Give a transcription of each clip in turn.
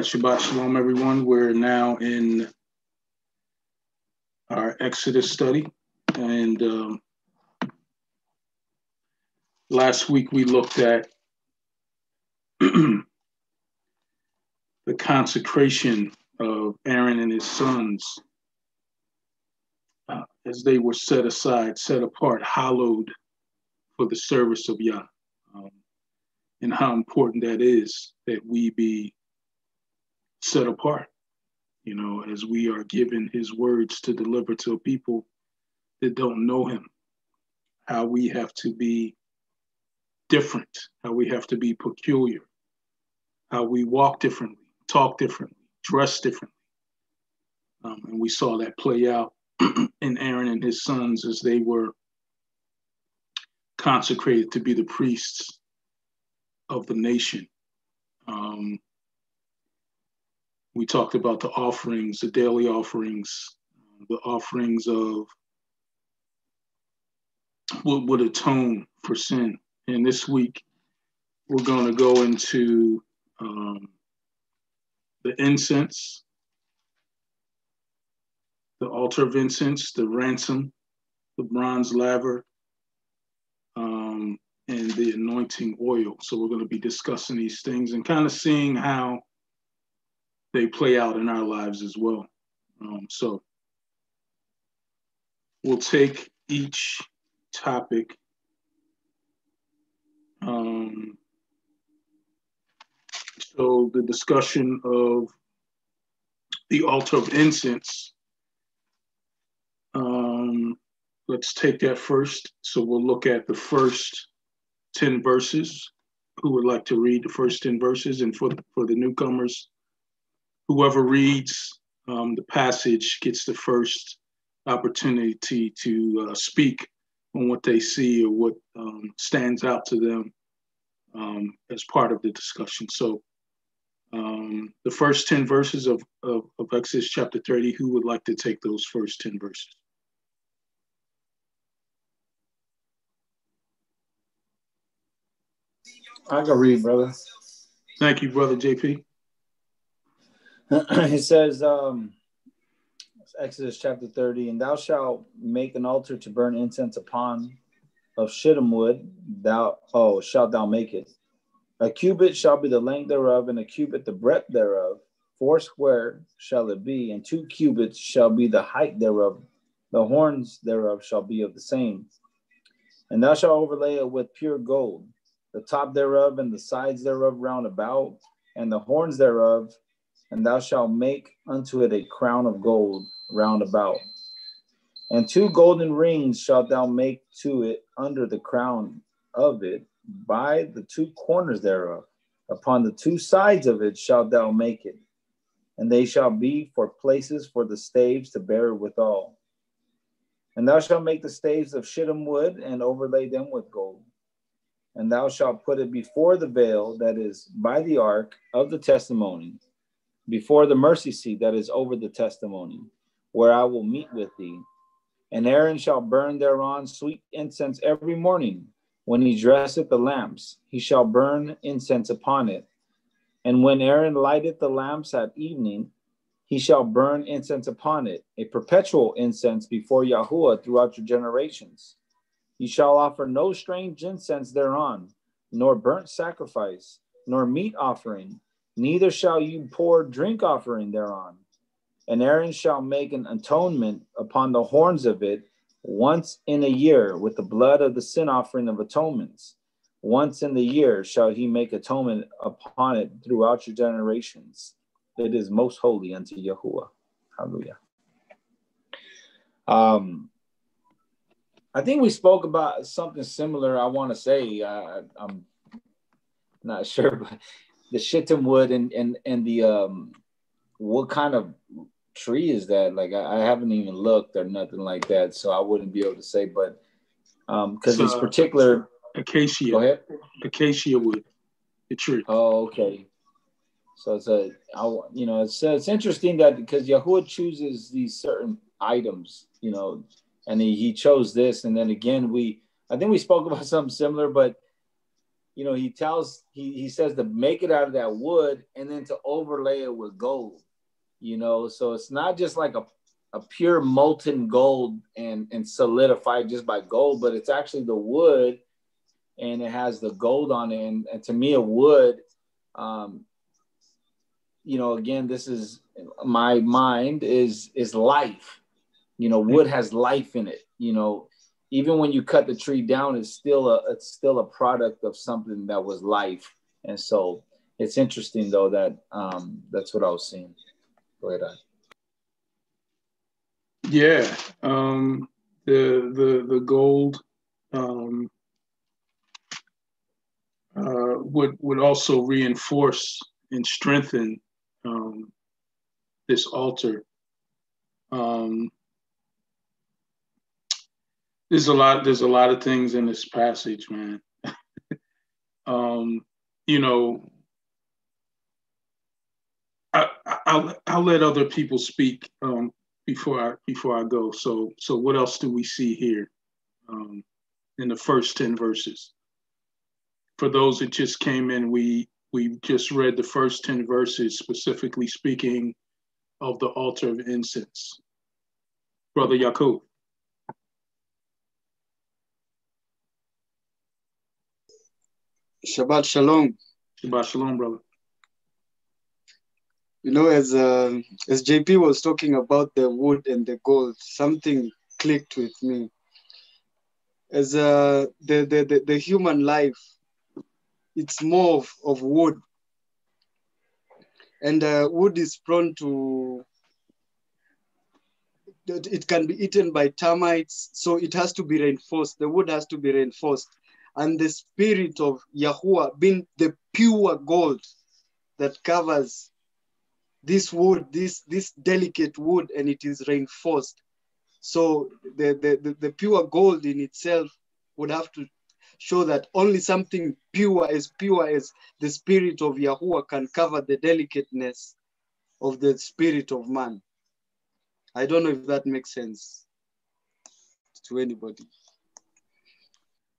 Right, Shabbat Shalom, everyone. We're now in our Exodus study. And um, last week we looked at the consecration of Aaron and his sons uh, as they were set aside, set apart, hallowed for the service of Yah. Um, and how important that is that we be set apart, you know, as we are given his words to deliver to people that don't know him, how we have to be different, how we have to be peculiar, how we walk differently, talk differently, dress differently. Um, and we saw that play out in Aaron and his sons as they were consecrated to be the priests of the nation. Um, we talked about the offerings, the daily offerings, the offerings of what would atone for sin. And this week, we're going to go into um, the incense, the altar of incense, the ransom, the bronze laver, um, and the anointing oil. So we're going to be discussing these things and kind of seeing how they play out in our lives as well. Um, so we'll take each topic. Um, so the discussion of the altar of incense. Um, let's take that first. So we'll look at the first 10 verses. Who would like to read the first 10 verses? And for, for the newcomers, whoever reads um, the passage gets the first opportunity to uh, speak on what they see or what um, stands out to them um, as part of the discussion. So, um, the first 10 verses of, of, of, Exodus chapter 30, who would like to take those first 10 verses? I can read, brother. Thank you, brother JP. it says, um, Exodus chapter 30, and thou shalt make an altar to burn incense upon of shittim wood, thou oh shalt thou make it. A cubit shall be the length thereof, and a cubit the breadth thereof. Four square shall it be, and two cubits shall be the height thereof. The horns thereof shall be of the same. And thou shalt overlay it with pure gold, the top thereof and the sides thereof round about, and the horns thereof and thou shalt make unto it a crown of gold round about. And two golden rings shalt thou make to it under the crown of it by the two corners thereof. Upon the two sides of it shalt thou make it, and they shall be for places for the staves to bear it withal. And thou shalt make the staves of shittim wood and overlay them with gold. And thou shalt put it before the veil that is by the ark of the testimony before the mercy seat that is over the testimony, where I will meet with thee. And Aaron shall burn thereon sweet incense every morning. When he dresseth the lamps, he shall burn incense upon it. And when Aaron lighteth the lamps at evening, he shall burn incense upon it, a perpetual incense before Yahuah throughout your generations. He shall offer no strange incense thereon, nor burnt sacrifice, nor meat offering, neither shall you pour drink offering thereon. And Aaron shall make an atonement upon the horns of it once in a year with the blood of the sin offering of atonements. Once in the year shall he make atonement upon it throughout your generations. It is most holy unto Yahuah. Hallelujah. Um, I think we spoke about something similar. I want to say uh, I'm not sure, but the shittim wood and and and the um what kind of tree is that? Like I, I, haven't even looked or nothing like that, so I wouldn't be able to say. But um, because it's, it's particular acacia. Go ahead. Acacia wood, the tree. Oh, okay. So it's a, I, you know, it's it's interesting that because Yahuah chooses these certain items, you know, and he, he chose this, and then again we, I think we spoke about something similar, but you know, he tells he he says to make it out of that wood and then to overlay it with gold. You know, so it's not just like a a pure molten gold and and solidified just by gold, but it's actually the wood and it has the gold on it. And, and to me, a wood, um, you know, again, this is my mind is is life. You know, wood has life in it. You know, even when you cut the tree down, it's still a it's still a product of something that was life. And so it's interesting though that um, that's what I was seeing. Go ahead. Yeah, um, the the the gold um, uh, would would also reinforce and strengthen um, this altar. Um, there's a lot. There's a lot of things in this passage, man. um, you know, I, will I'll let other people speak um, before I before I go. So so what else do we see here um, in the first ten verses? For those that just came in, we we just read the first ten verses, specifically speaking of the altar of incense. Brother Yakub. Shabbat Shalom. Shabbat Shalom, brother. You know, as uh, as JP was talking about the wood and the gold, something clicked with me. As uh, the, the, the, the human life, it's more of, of wood. And uh, wood is prone to, it can be eaten by termites, so it has to be reinforced. The wood has to be reinforced and the spirit of Yahuah being the pure gold that covers this wood, this, this delicate wood, and it is reinforced. So the, the, the, the pure gold in itself would have to show that only something pure, as pure as the spirit of Yahuah, can cover the delicateness of the spirit of man. I don't know if that makes sense to anybody.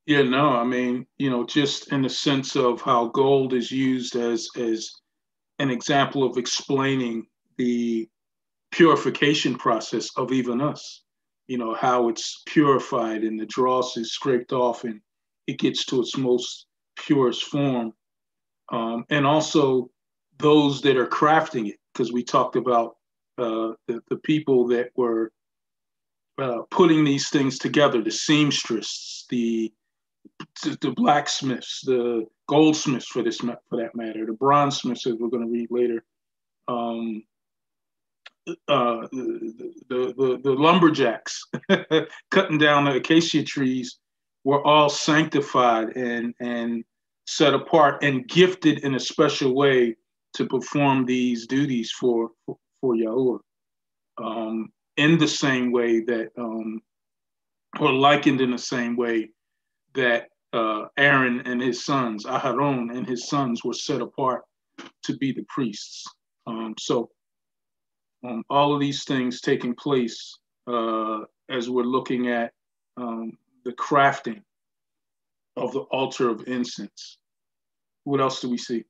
Yeah, no, I mean, you know, just in the sense of how gold is used as as an example of explaining the purification process of even us. You know, how it's purified and the dross is scraped off and it gets to its most purest form. Um, and also those that are crafting it, because we talked about uh, the, the people that were uh, putting these things together, the seamstress, the the blacksmiths, the goldsmiths for this for that matter, the bronzesmiths as we're going to read later, um, uh, the, the, the, the lumberjacks cutting down the acacia trees were all sanctified and and set apart and gifted in a special way to perform these duties for for, for Yahuah. Um, in the same way that, um, or likened in the same way that uh, Aaron and his sons, Aharon and his sons, were set apart to be the priests. Um, so, um, all of these things taking place uh, as we're looking at um, the crafting of the altar of incense. What else do we see?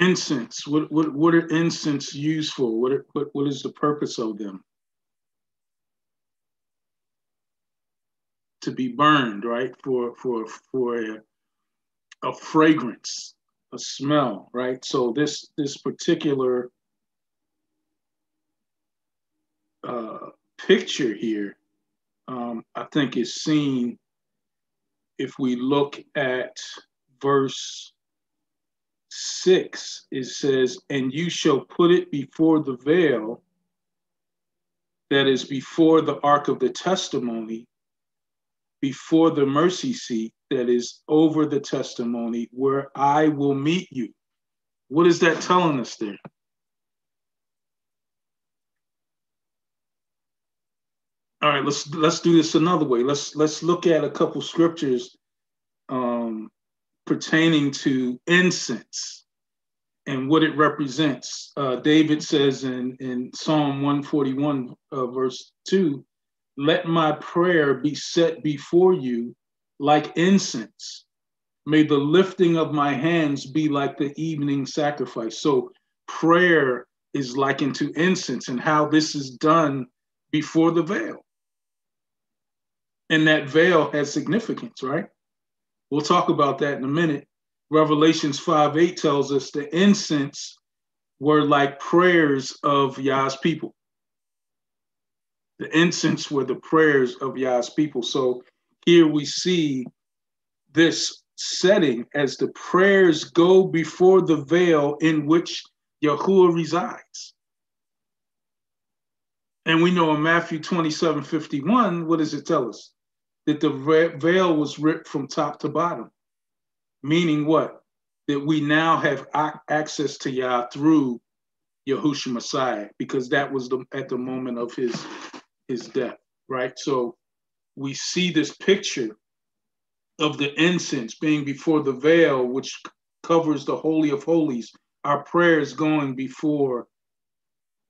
Incense. What what what are incense used for? What are, what what is the purpose of them? To be burned, right? For for for a, a fragrance, a smell, right? So this this particular uh, picture here, um, I think is seen if we look at verse 6, it says, And you shall put it before the veil that is before the ark of the testimony, before the mercy seat that is over the testimony, where I will meet you. What is that telling us there? All right, let's let's do this another way. Let's let's look at a couple scriptures pertaining to incense and what it represents. Uh, David says in, in Psalm 141, uh, verse 2, let my prayer be set before you like incense. May the lifting of my hands be like the evening sacrifice. So prayer is likened to incense and how this is done before the veil. And that veil has significance, right? We'll talk about that in a minute. Revelations 5 8 tells us the incense were like prayers of Yah's people. The incense were the prayers of Yah's people. So here we see this setting as the prayers go before the veil in which Yahuah resides. And we know in Matthew 27 51, what does it tell us? That the veil was ripped from top to bottom. Meaning what? That we now have access to Yah through Yahushua Messiah, because that was the, at the moment of his, his death, right? So we see this picture of the incense being before the veil, which covers the Holy of Holies, our prayers going before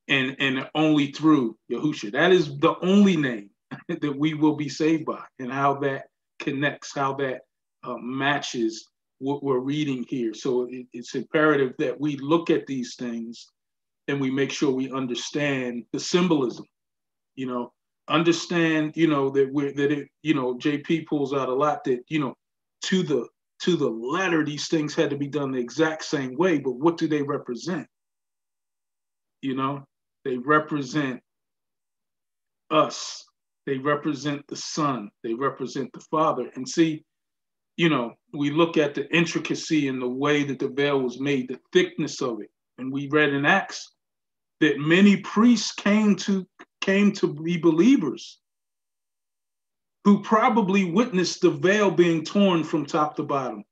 and, and only through Yahusha. That is the only name that we will be saved by, and how that connects, how that uh, matches what we're reading here. So it, it's imperative that we look at these things and we make sure we understand the symbolism. You know, understand, you know, that we're that it, you know, JP pulls out a lot that, you know, to the to the letter, these things had to be done the exact same way, but what do they represent? You know, they represent us. They represent the Son. They represent the Father. And see, you know, we look at the intricacy and the way that the veil was made, the thickness of it. And we read in Acts that many priests came to came to be believers who probably witnessed the veil being torn from top to bottom,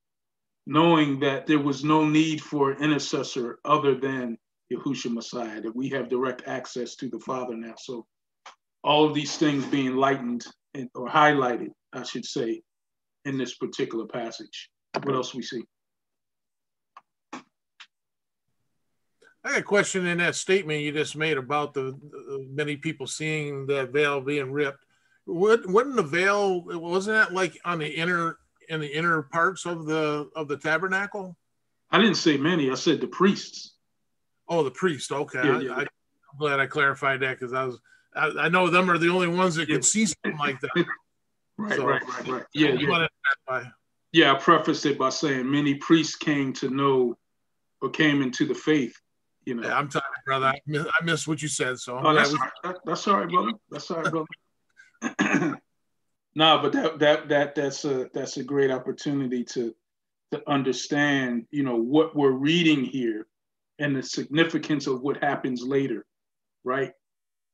knowing that there was no need for an intercessor other than Yahushua Messiah, that we have direct access to the Father now. So all of these things being lightened and, or highlighted, I should say, in this particular passage. What else we see? I got a question in that statement you just made about the, the many people seeing that veil being ripped. What wasn't the veil? Wasn't that like on the inner in the inner parts of the of the tabernacle? I didn't say many. I said the priests. Oh, the priest. Okay, yeah, yeah. I, am glad I clarified that because I was I, I, know them are the only ones that yeah. could see something like that. right, so, right, right, right. Yeah, yeah. yeah. I prefaced it by saying many priests came to know or came into the faith you know. Yeah, I'm tired, brother. I miss, I miss what you said. So oh, that's, we... that, that's all right, brother. That's all right, brother. no, but that that that that's a that's a great opportunity to to understand, you know, what we're reading here and the significance of what happens later, right,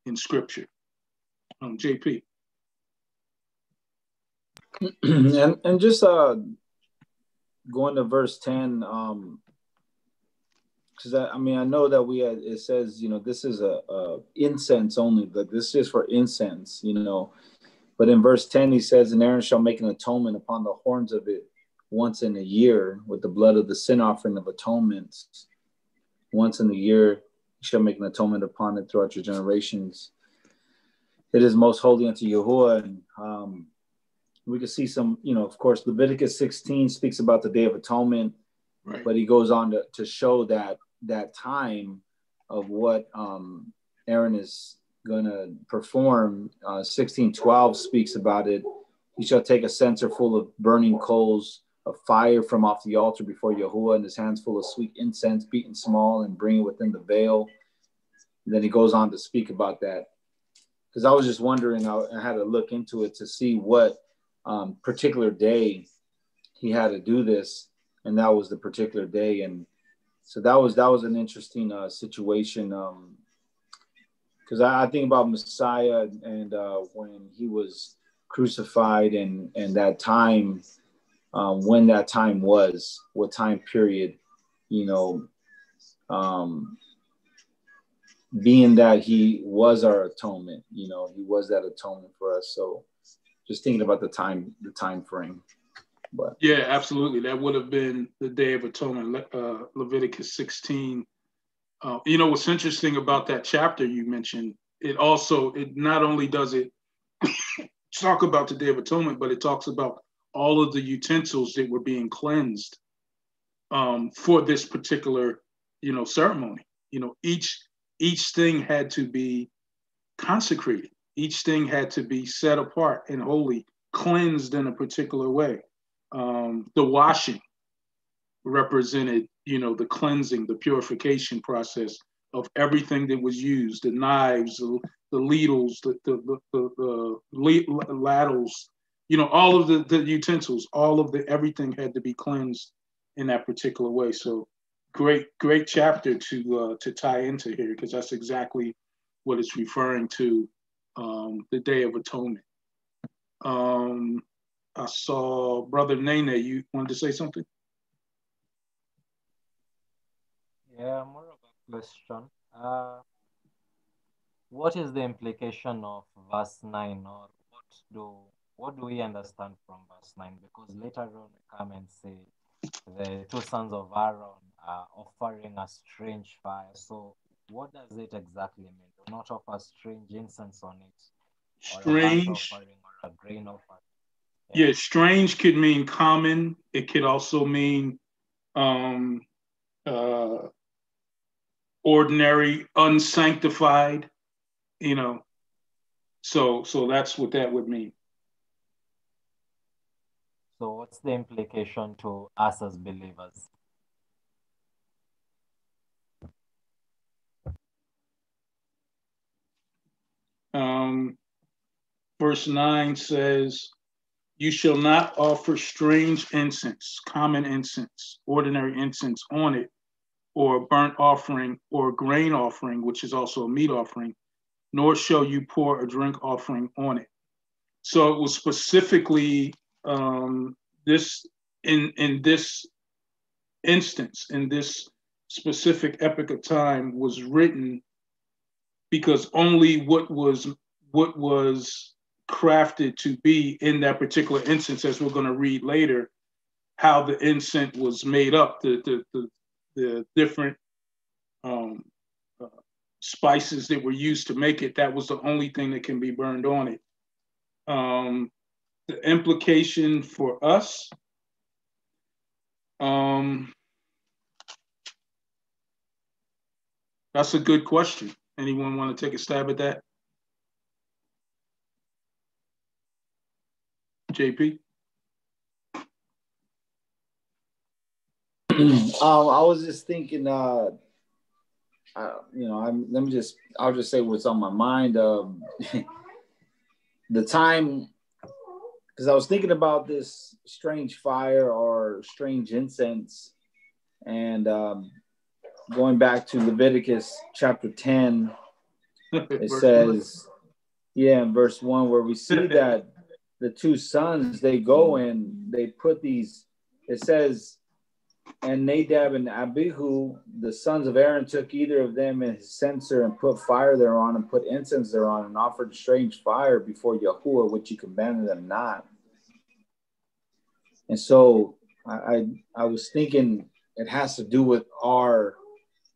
in Scripture. Um, JP. and and just uh going to verse 10 um because I, I, mean I know that we had it says you know this is a, a incense only but this is for incense you know but in verse 10 he says and Aaron shall make an atonement upon the horns of it once in a year with the blood of the sin offering of atonements once in a year shall make an atonement upon it throughout your generations it is most holy unto Yahuah and um, we can see some you know of course Leviticus 16 speaks about the day of atonement Right. But he goes on to, to show that that time of what um, Aaron is going to perform. Uh, 1612 speaks about it. He shall take a censer full of burning coals of fire from off the altar before Yahuah, and his hands full of sweet incense, beaten small, and bring it within the veil. And then he goes on to speak about that. Because I was just wondering, I, I, had to look into it to see what um, particular day he had to do this, and that was the particular day. And so that was that was an interesting uh, situation because um, I, I, think about Messiah and uh, when he was crucified and and that time um, when that time was what time period you know um, being that he was our atonement you know he was that atonement for us so just thinking about the time the time frame But yeah, absolutely. That would have been the Day of Atonement, uh, Leviticus 16. Uh, you know what's interesting about that chapter you mentioned? It also it not only does it talk about the Day of Atonement, but it talks about all of the utensils that were being cleansed um, for this particular, you know, ceremony. You know, each each thing had to be consecrated. Each thing had to be set apart and holy, cleansed in a particular way. Um, the washing represented, you know, the cleansing, the purification process of everything that was used, the knives, the, the ladles, the, the, the, the, the ladles, you know, all of the, the utensils, all of the, everything had to be cleansed in that particular way. So great, great chapter to, uh, to tie into here, because that's exactly what it's referring to, um, the Day of Atonement. Um, I saw Brother Nene, you wanted to say something? Yeah, more of a question. Uh, what is the implication of verse 9 or what do what do we understand from verse 9 because later on we come and say the two sons of aaron are offering a strange fire so what does it exactly mean do not offer strange incense on it strange or a, or a grain offering yeah. yeah strange could mean common it could also mean um uh ordinary, unsanctified, you know. So so that's what that would mean. So what's the implication to us as believers? Um, verse 9 says, You shall not offer strange incense, common incense, ordinary incense on it, or a burnt offering or a grain offering, which is also a meat offering, nor shall you pour a drink offering on it. So it was specifically um, this in in this instance, in this specific epoch of time, was written because only what was what was crafted to be in that particular instance, as we're going to read later, how the incense was made up, the the, the the different um, uh, spices that were used to make it, that was the only thing that can be burned on it. Um, the implication for us, um, that's a good question. Anyone want to take a stab at that? JP? um, I was just thinking, uh, uh, you know, I'm, let me just, I'll just say what's on my mind. Um, the time, because I was thinking about this strange fire or strange incense, and um, going back to Leviticus chapter 10, it says, yeah, in verse 1, where we see that the two sons, they go and they put these, it says, and Nadab and Abihu, the sons of Aaron, took either of them in his censer and put fire thereon and put incense thereon and offered strange fire before Yahuah, which he commanded them not. And so I, I, I was thinking it has to do with our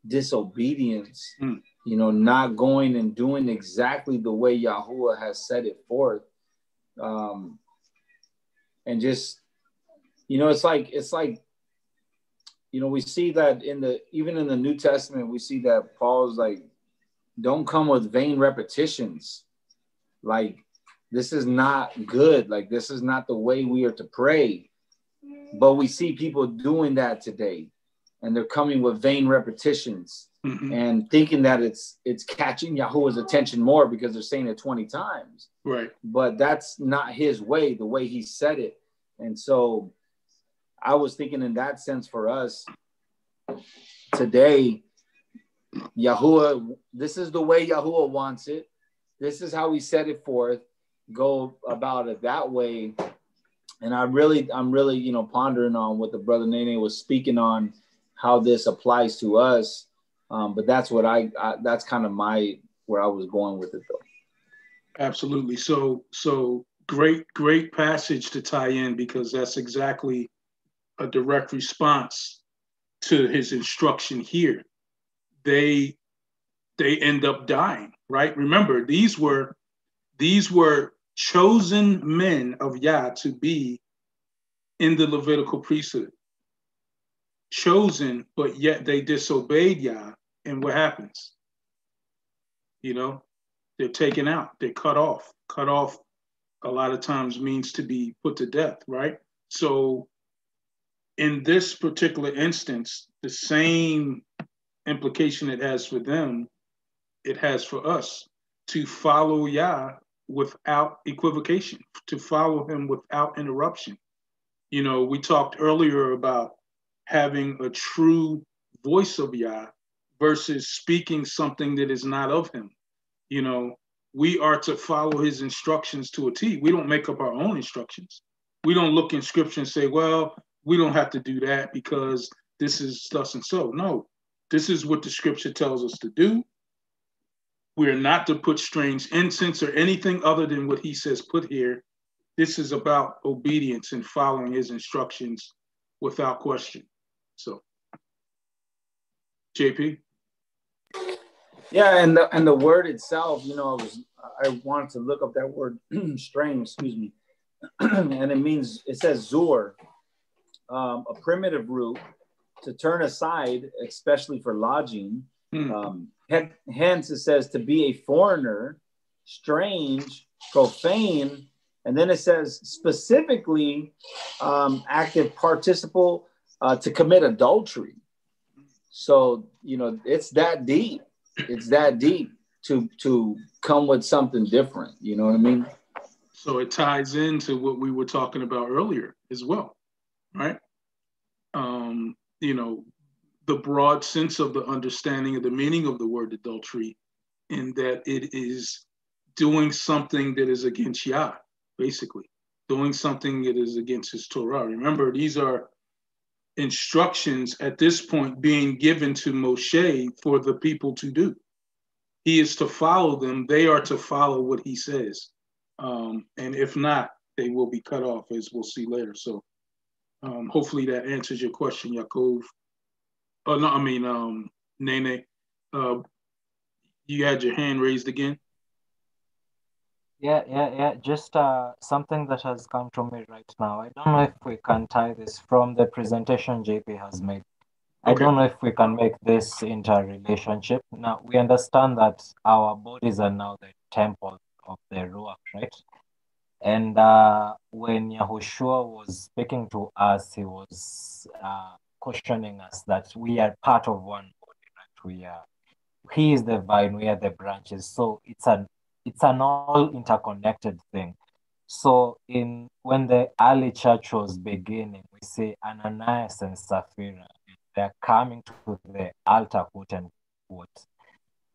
disobedience, mm. you know, not going and doing exactly the way Yahuah has set it forth. Um, and just, you know, it's like, it's like you know, we see that in the even in the New Testament, we see that Paul's like, don't come with vain repetitions. Like, this is not good. Like, this is not the way we are to pray. But we see people doing that today, and they're coming with vain repetitions mm-hmm. and thinking that it's it's catching Yahuah's attention more because they're saying it 20 times. Right. But that's not his way, the way he said it. And so I was thinking in that sense for us today, Yahuah, this is the way Yahuah wants it. This is how we set it forth. Go about it that way. And I really, I'm really, you know, pondering on what the brother Nene was speaking on, how this applies to us. Um, but that's what I, I, that's kind of my where I was going with it though. Absolutely. So, so great, great passage to tie in because that's exactly a direct response to his instruction here. They they end up dying, right? Remember, these were these were chosen men of Yah to be in the Levitical priesthood. Chosen, but yet they disobeyed Yah. And what happens? You know, they're taken out, they're cut off. Cut off a lot of times means to be put to death, right? So in this particular instance, the same implication it has for them, it has for us to follow Yah without equivocation, to follow him without interruption. You know, we talked earlier about having a true voice of Yah versus speaking something that is not of him. You know, we are to follow his instructions to a T. We don't make up our own instructions. We don't look in scripture and say, well, we don't have to do that because this is thus and so. No, this is what the scripture tells us to do. We are not to put strange incense or anything other than what he says put here. This is about obedience and following his instructions without question. So, JP. Yeah, and the and the word itself, you know, I was I wanted to look up that word strange, excuse me, and it means it says zur, um, a primitive root to turn aside, especially for lodging. Hmm. Um, hence, it says to be a foreigner, strange, profane, and then it says specifically um, active participle uh, to commit adultery. So you know it's that deep. It's that deep to to come with something different. You know what I mean? So it ties into what we were talking about earlier as well right? Um, you know, the broad sense of the understanding of the meaning of the word adultery, in that it is doing something that is against Yah, basically, doing something that is against his Torah. Remember, these are instructions at this point being given to Moshe for the people to do. He is to follow them, they are to follow what he says. Um, and if not, they will be cut off, as we'll see later. So um, hopefully that answers your question, Yaakov. Oh no, I mean um, Nene. Uh, you had your hand raised again. Yeah, yeah, yeah. Just uh, something that has come to me right now. I don't know if we can tie this from the presentation JP has made. I don't know if we can make this interrelationship. Now we understand that our bodies are now the temple of the Ruach, right? And uh, when Yahushua was speaking to us, he was uh, cautioning us that we are part of one body, right? We are, he is the vine, we are the branches. So it's an it's an all interconnected thing. So in when the early church was beginning, we say Ananias and Sapphira, they're coming to the altar, quote unquote,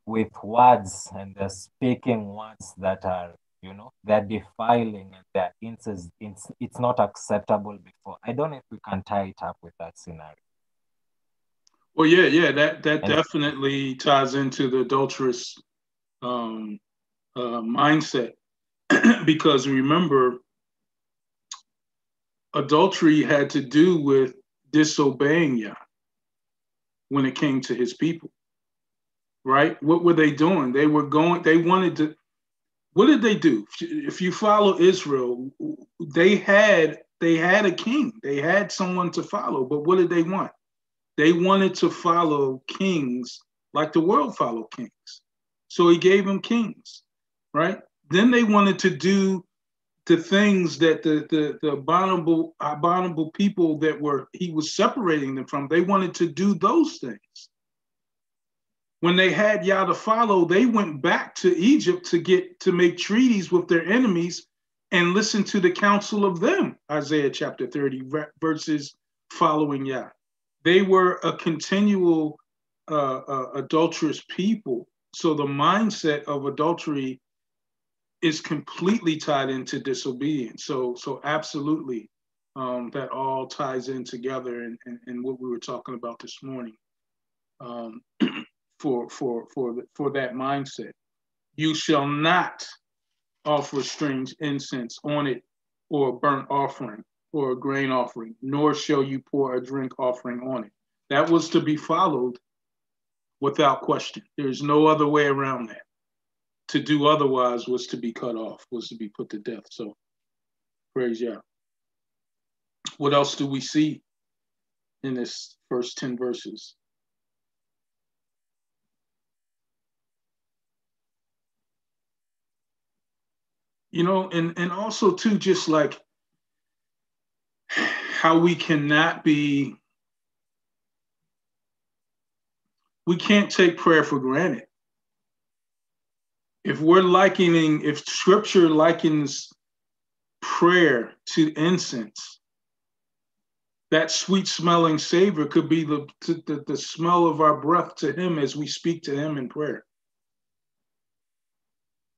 with words and they're speaking words that are you know they're defiling and they're incest it's, it's not acceptable before. I don't know if we can tie it up with that scenario. Well yeah yeah that that and definitely ties into the adulterous um, uh, mindset. Because remember adultery had to do with disobeying Yah when it came to his people right? What were they doing? They were going they wanted to what did they do? If you follow Israel, they had they had a king. They had someone to follow, but what did they want? They wanted to follow kings like the world follow kings. So he gave them kings, right? Then they wanted to do the things that the the, the abominable abominable people that were he was separating them from. They wanted to do those things when they had Yah to follow, they went back to Egypt to get to make treaties with their enemies and listen to the counsel of them, Isaiah chapter 30, verses following Yah. They were a continual uh, uh, adulterous people. So the mindset of adultery is completely tied into disobedience. So, so absolutely, um, that all ties in together and in, what we were talking about this morning. Um, for for for for that mindset. You shall not offer strange incense on it or a burnt offering or a grain offering, nor shall you pour a drink offering on it. That was to be followed without question. There's no other way around that. To do otherwise was to be cut off, was to be put to death. So praise Yah. What else do we see in this first 10 verses? You know, and, and also too, just like how we cannot be we can't take prayer for granted. If we're likening, if scripture likens prayer to incense, that sweet smelling savor could be the, the, the smell of our breath to him as we speak to him in prayer.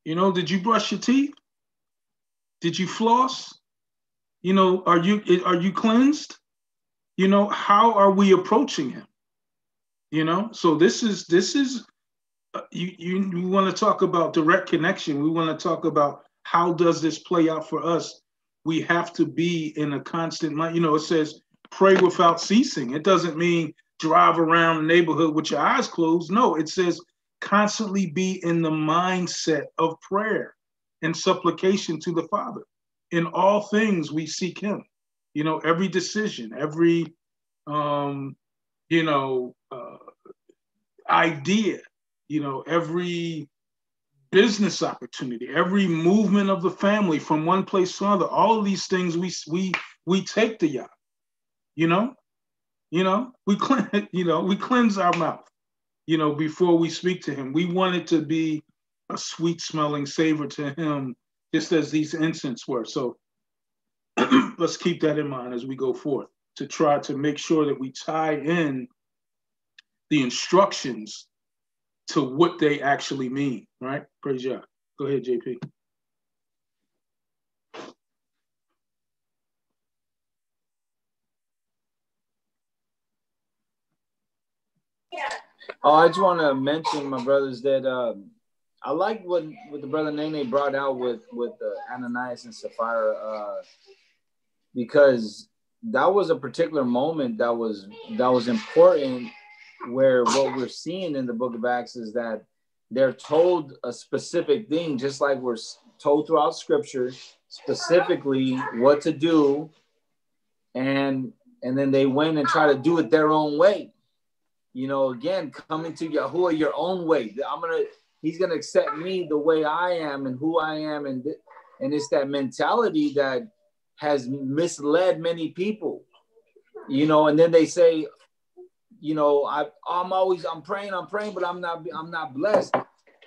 You know, did you brush your teeth? Did you floss? You know, are you are you cleansed? You know, how are we approaching him? you know so this is this is uh, you you, you want to talk about direct connection we want to talk about how does this play out for us we have to be in a constant mind. you know it says pray without ceasing it doesn't mean drive around the neighborhood with your eyes closed no it says constantly be in the mindset of prayer and supplication to the father in all things we seek him you know every decision every um you know uh, idea, you know, every business opportunity, every movement of the family from one place to another, all of these things we we we take to Yah. You know, you know, we clean, you know, we cleanse our mouth, you know, before we speak to him. We want it to be a sweet smelling savor to him, just as these incense were. So let's keep that in mind as we go forth to try to make sure that we tie in the instructions to what they actually mean, right? Praise God. Go ahead, JP. Oh, I just want to mention, my brothers, that um, I like what what the brother Nene brought out with with Ananias and Sapphira, uh, because that was a particular moment that was that was important where what we're seeing in the book of Acts is that they're told a specific thing, just like we're told throughout scripture, specifically what to do. And and then they went and try to do it their own way. You know, again, coming to Yahuah your own way. I'm gonna, he's gonna accept me the way I am and who I am, and and it's that mentality that has misled many people. You know, and then they say, you know, I I'm always I'm praying, I'm praying, but I'm not I'm not blessed.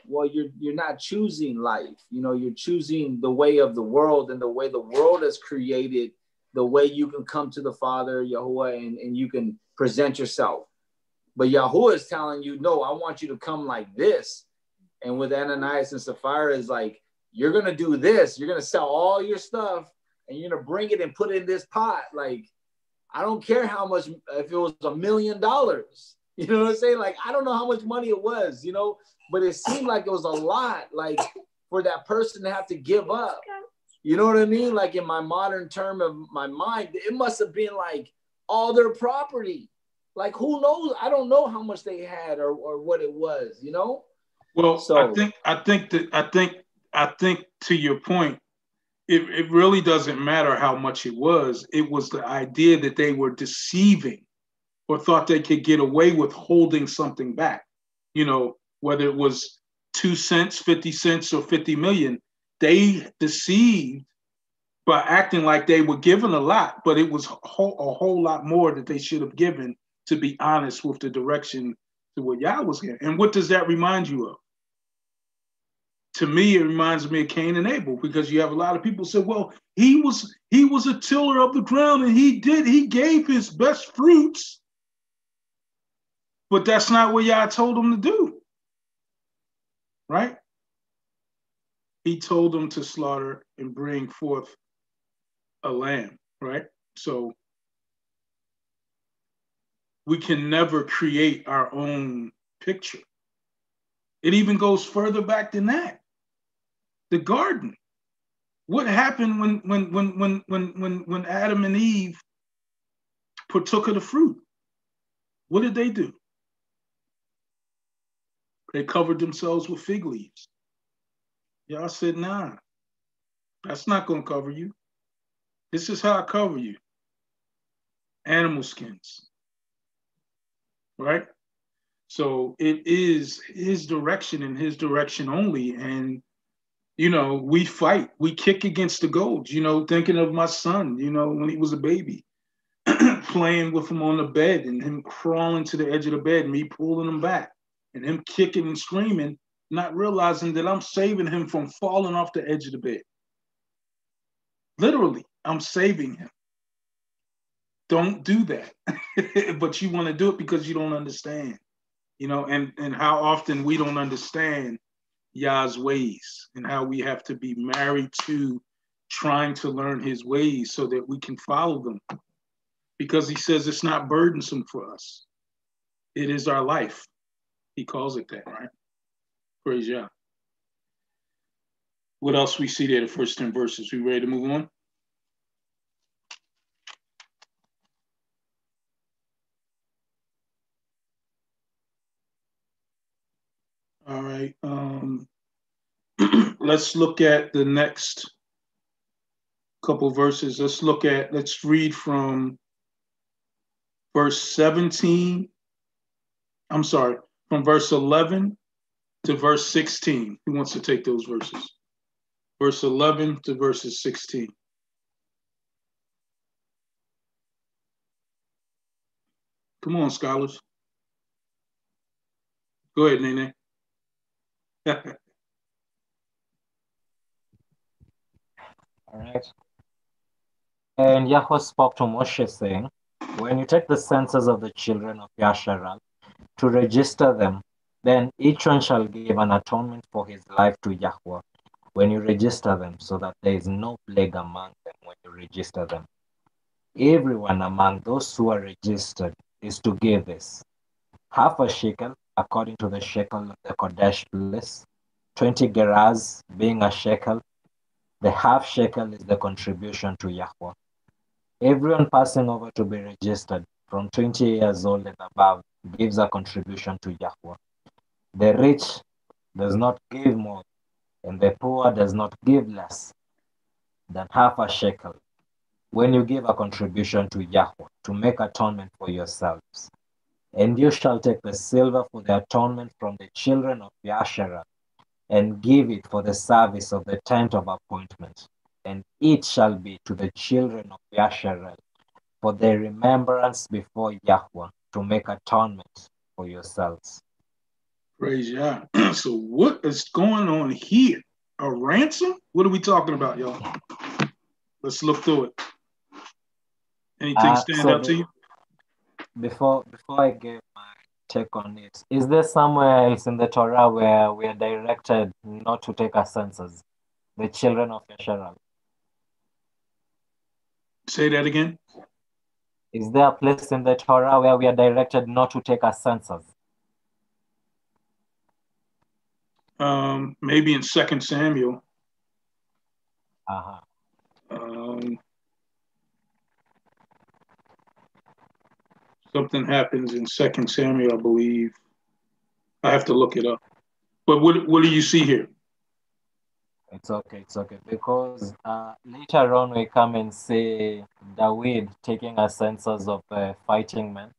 Well, you're you're not choosing life. You know, you're choosing the way of the world and the way the world has created the way you can come to the Father, Yahuah, and, and you can present yourself. But Yahuah is telling you, no, I want you to come like this. And with Ananias and Sapphira is like, you're gonna do this, you're gonna sell all your stuff and you're gonna bring it and put it in this pot. Like I don't care how much, if it was a million dollars, you know what I'm saying? Like, I don't know how much money it was, you know, but it seemed like it was a lot, like for that person to have to give up. You know what I mean? Like in my modern term of my mind, it must have been like all their property. Like who knows? I don't know how much they had or, or what it was, you know? Well, so I think I think that I think I think to your point, it, it really doesn't matter how much it was. It was the idea that they were deceiving or thought they could get away with holding something back. You know, whether it was two cents, 50 cents, or 50 million, they deceived by acting like they were given a lot, but it was a whole, a whole lot more that they should have given to be honest with the direction to what Yah was getting. And what does that remind you of? to me it reminds me of Cain and Abel because you have a lot of people say, well, he was he was a tiller of the ground and he did he gave his best fruits, but that's not what Yah told him to do. Right? He told him to slaughter and bring forth a lamb, right? So we can never create our own picture. It even goes further back than that the garden. What happened when when when when when when when Adam and Eve partook of the fruit? What did they do? They covered themselves with fig leaves. Yah said, nah, that's not to cover you. This is how I cover you animal skins. Right? So it is his direction and his direction only. And, you know, we fight, we kick against the goads, you know, thinking of my son, you know, when he was a baby, playing with him on the bed and him crawling to the edge of the bed, me pulling him back and him kicking and screaming, not realizing that I'm saving him from falling off the edge of the bed. Literally, I'm saving him. Don't do that. but you want to do it because you don't understand. You know, and, and how often we don't understand Yah's ways and how we have to be married to trying to learn his ways so that we can follow them. Because he says it's not burdensome for us. It is our life. He calls it that, right? Praise Yah. What else we see there, the first 10 verses? We ready to move on? All right. Um, let's look at the next couple verses. Let's look at, let's read from verse 17. I'm sorry, from verse 11 to verse 16. Who wants to take those verses? Verse 11 to verses 16. Come on, scholars. Go ahead, Nene. All right. And Yahweh spoke to Moshe, saying, When you take the census of the children of Yasharal to register them, then each one shall give an atonement for his life to Yahweh when you register them, so that there is no plague among them when you register them. Everyone among those who are registered is to give this half a shekel according to the shekel of the Kodesh place, 20 geras being a shekel. The half shekel is the contribution to Yahweh. Everyone passing over to be registered from 20 years old and above gives a contribution to Yahweh. The rich does not give more, and the poor does not give less than half a shekel when you give a contribution to Yahweh to make atonement for yourselves. And you shall take the silver for the atonement from the children of Yasharal and give it for the service of the tent of appointment. And it shall be to the children of Yasharal for their remembrance before Yahweh to make atonement for yourselves. Praise Yah. so what is going on here? A ransom? What are we talking about, y'all? Let's look through it. Anything Uh, stand so out to you? Before before I give my take on it, is there somewhere else in the Torah where we are directed not to take our census? The children of Yasharal. Say that again. Is there a place in the Torah where we are directed not to take our census? Um, maybe in Second Samuel. Uh-huh. Um, something happens in Second Samuel, I believe. I have to look it up. But what what do you see here? It's okay, it's okay. Because uh, later on we come and see David taking a census of uh, fighting men,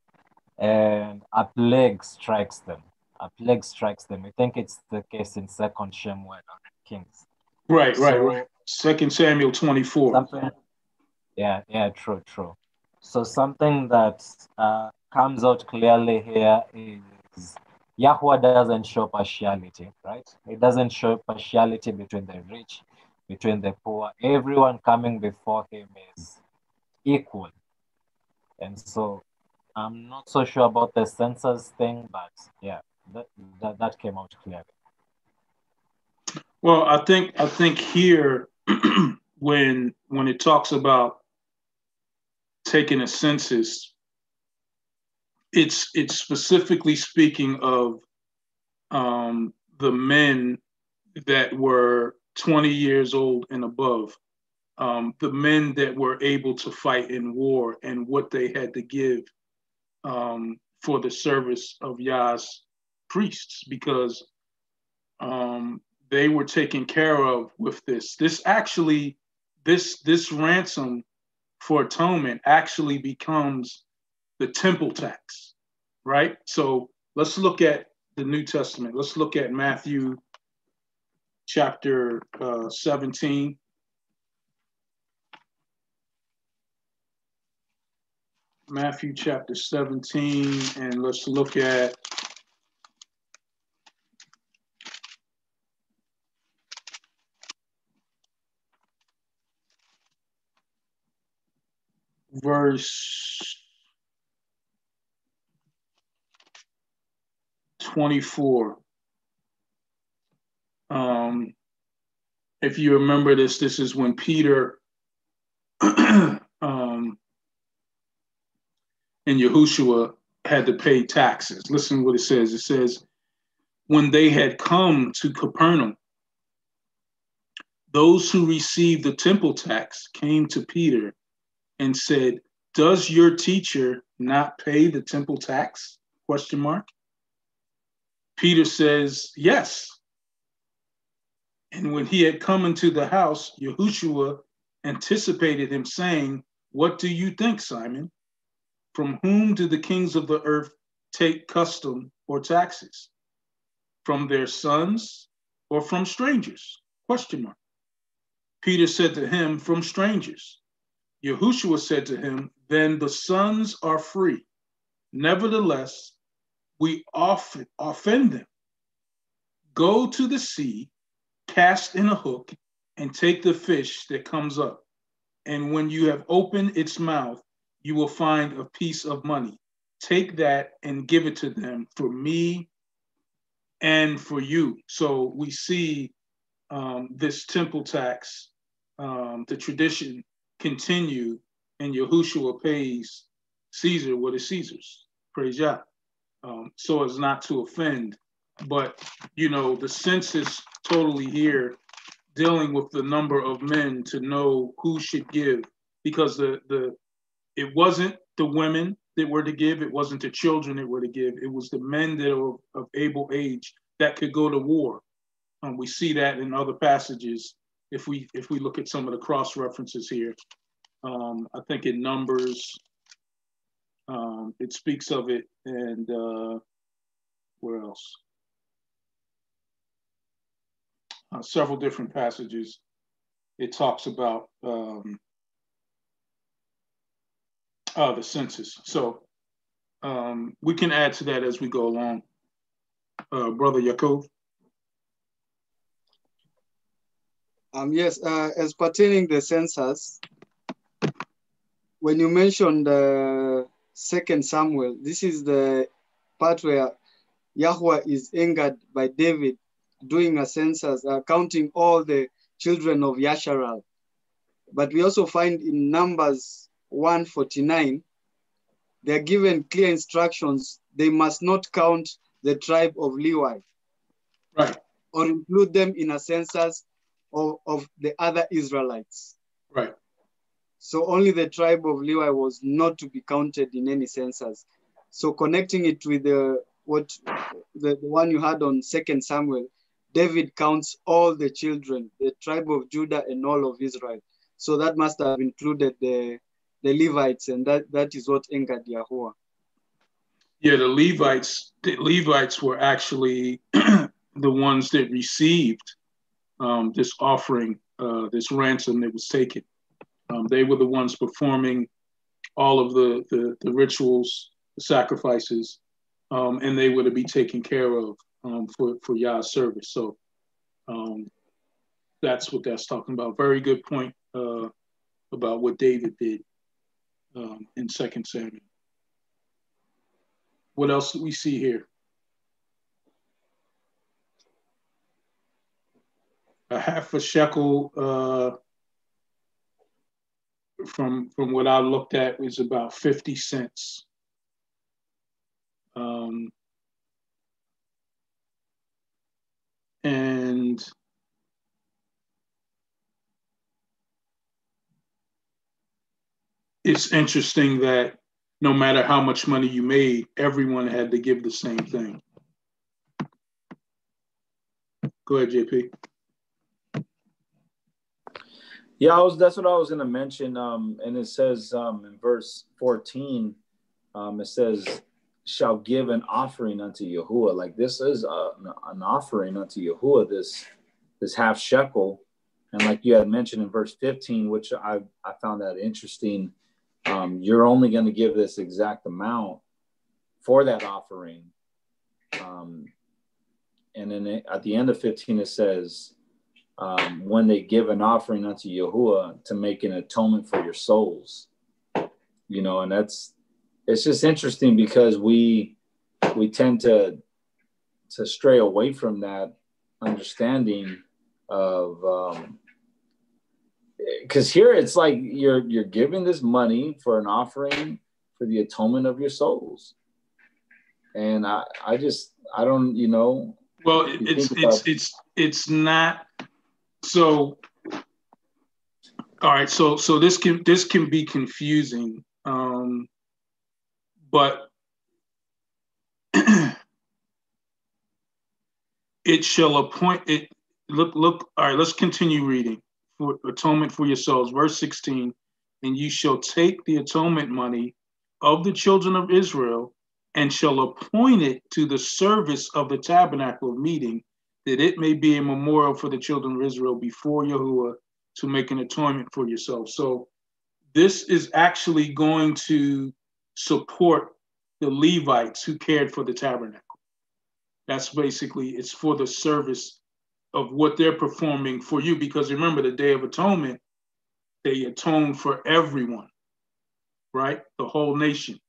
and a plague strikes them. A plague strikes them. I think it's the case in Second Samuel or Kings. Right, right, So- right. Second Samuel 24. Something. Yeah, yeah, true, true. So something that uh, comes out clearly here is Yahweh doesn't show partiality, right? It doesn't show partiality between the rich, between the poor. Everyone coming before him is equal. And so I'm not so sure about the census thing, but yeah, that, that, that came out clearly. Well, I think I think here when when it talks about taking a census, it's it's specifically speaking of um, the men that were 20 years old and above, um, the men that were able to fight in war and what they had to give um, for the service of Yah's priests, because um, they were taken care of with this. This actually, this this ransom for atonement actually becomes the temple tax, right? So let's look at the New Testament. Let's look at Matthew chapter uh, 17. Matthew chapter 17, and let's look at verse 24. Um, if you remember this, this is when Peter um, and Yahushua had to pay taxes. Listen what it says. It says, when they had come to Capernaum, those who received the temple tax came to Peter and said, Does your teacher not pay the temple tax? Question mark. Peter says, Yes. And when he had come into the house, Yahushua anticipated him, saying, What do you think, Simon? From whom do the kings of the earth take custom or taxes? From their sons or from strangers? Question mark. Peter said to him, From strangers. Yahushua said to him, Then the sons are free. Nevertheless, we often offend them. Go to the sea, cast in a hook, and take the fish that comes up. And when you have opened its mouth, you will find a piece of money. Take that and give it to them for me and for you. So we see um, this temple tax, um, the tradition continue and Yahushua pays Caesar what is Caesar's. Praise Yah. Um, so as not to offend. But, you know, the census totally here dealing with the number of men to know who should give because the, the it wasn't the women that were to give, it wasn't the children that were to give, it was the men that were of able age that could go to war. Um, we see that in other passages if we if we look at some of the cross references here, um, I think in Numbers, um, it speaks of it, and uh, where else? Uh, several different passages. It talks about um, uh, the census. So um, we can add to that as we go along. Uh, Brother Yaakov. Um, yes, uh, as pertaining the census, when you mentioned the second Samuel, this is the part where Yahweh is angered by David doing a census, uh, counting all the children of Yasharal. But we also find in Numbers 149, they're given clear instructions. They must not count the tribe of Levi. Right. Or include them in a census of, of the other Israelites. Right. So only the tribe of Levi was not to be counted in any census. So connecting it with the what the, the one you had on Second Samuel, David counts all the children, the tribe of Judah and all of Israel. So that must have included the the Levites, and that, that is what angered Yahweh. Yeah, the Levites, the Levites were actually the ones that received um, this offering, uh, this ransom that was taken. Um, they were the ones performing all of the, the, the rituals, the sacrifices, um, and they were to be taken care of um, for, for Yah's service. So um, that's what that's talking about. Very good point uh, about what David did um, in Second Samuel. What else do we see here? a half a shekel uh, from from what I looked at was about 50 cents. Um, and it's interesting that no matter how much money you made, everyone had to give the same thing. Go ahead, JP. Yeah, I was. That's what I was going to mention. Um, and it says um, in verse fourteen, um, it says, "Shall give an offering unto Yahuah." Like this is a, an offering unto Yahuah. This this half shekel, and like you had mentioned in verse fifteen, which I I found that interesting. Um, you're only going to give this exact amount for that offering. Um, and then it, at the end of 15, it says, um, when they give an offering unto Yahuah to make an atonement for your souls. You know, and that's it's just interesting because we we tend to to stray away from that understanding of um because here it's like you're you're giving this money for an offering for the atonement of your souls and i i just i don't you know well it's it's it's it's not so all right so so this can this can be confusing um but it shall appoint it look look all right let's continue reading. For atonement for yourselves verse 16 and you shall take the atonement money of the children of israel and shall appoint it to the service of the tabernacle of meeting that it may be a memorial for the children of Israel before Yahuah to make an atonement for yourself. So this is actually going to support the Levites who cared for the tabernacle. That's basically it's for the service of what they're performing for you. Because remember, the Day of Atonement, they atone for everyone, right? The whole nation.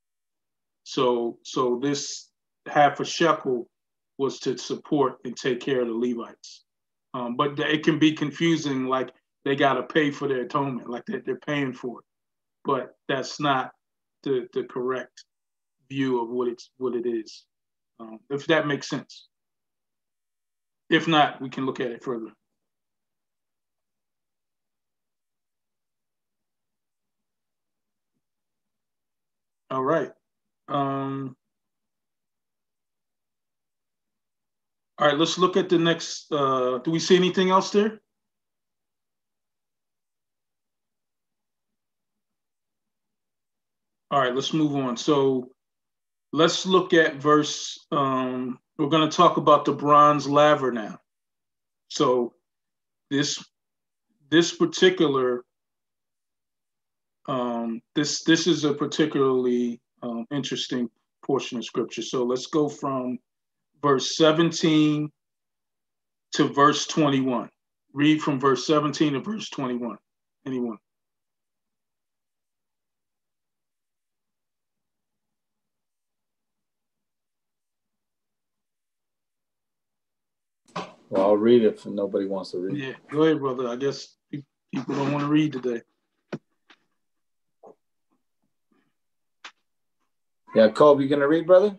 So so this half a shekel was to support and take care of the Levites. Um, but it can be confusing, like they got to pay for their atonement, like that they're paying for it. But that's not the, the correct view of what it's what it is. Um, if that makes sense. If not, we can look at it further. All right. Um, All right, let's look at the next. Uh, do we see anything else there? All right, let's move on. So let's look at verse. Um, we're going to talk about the bronze laver now. So this this particular um, this this is a particularly um, interesting portion of scripture. So let's go from verse 17 to verse 21. Read from verse 17 to verse 21. Anyone? Well, I'll read it if nobody wants to read. Yeah, go ahead, brother. I guess people don't want to read today. Yeah, Kobe, you gonna read, brother?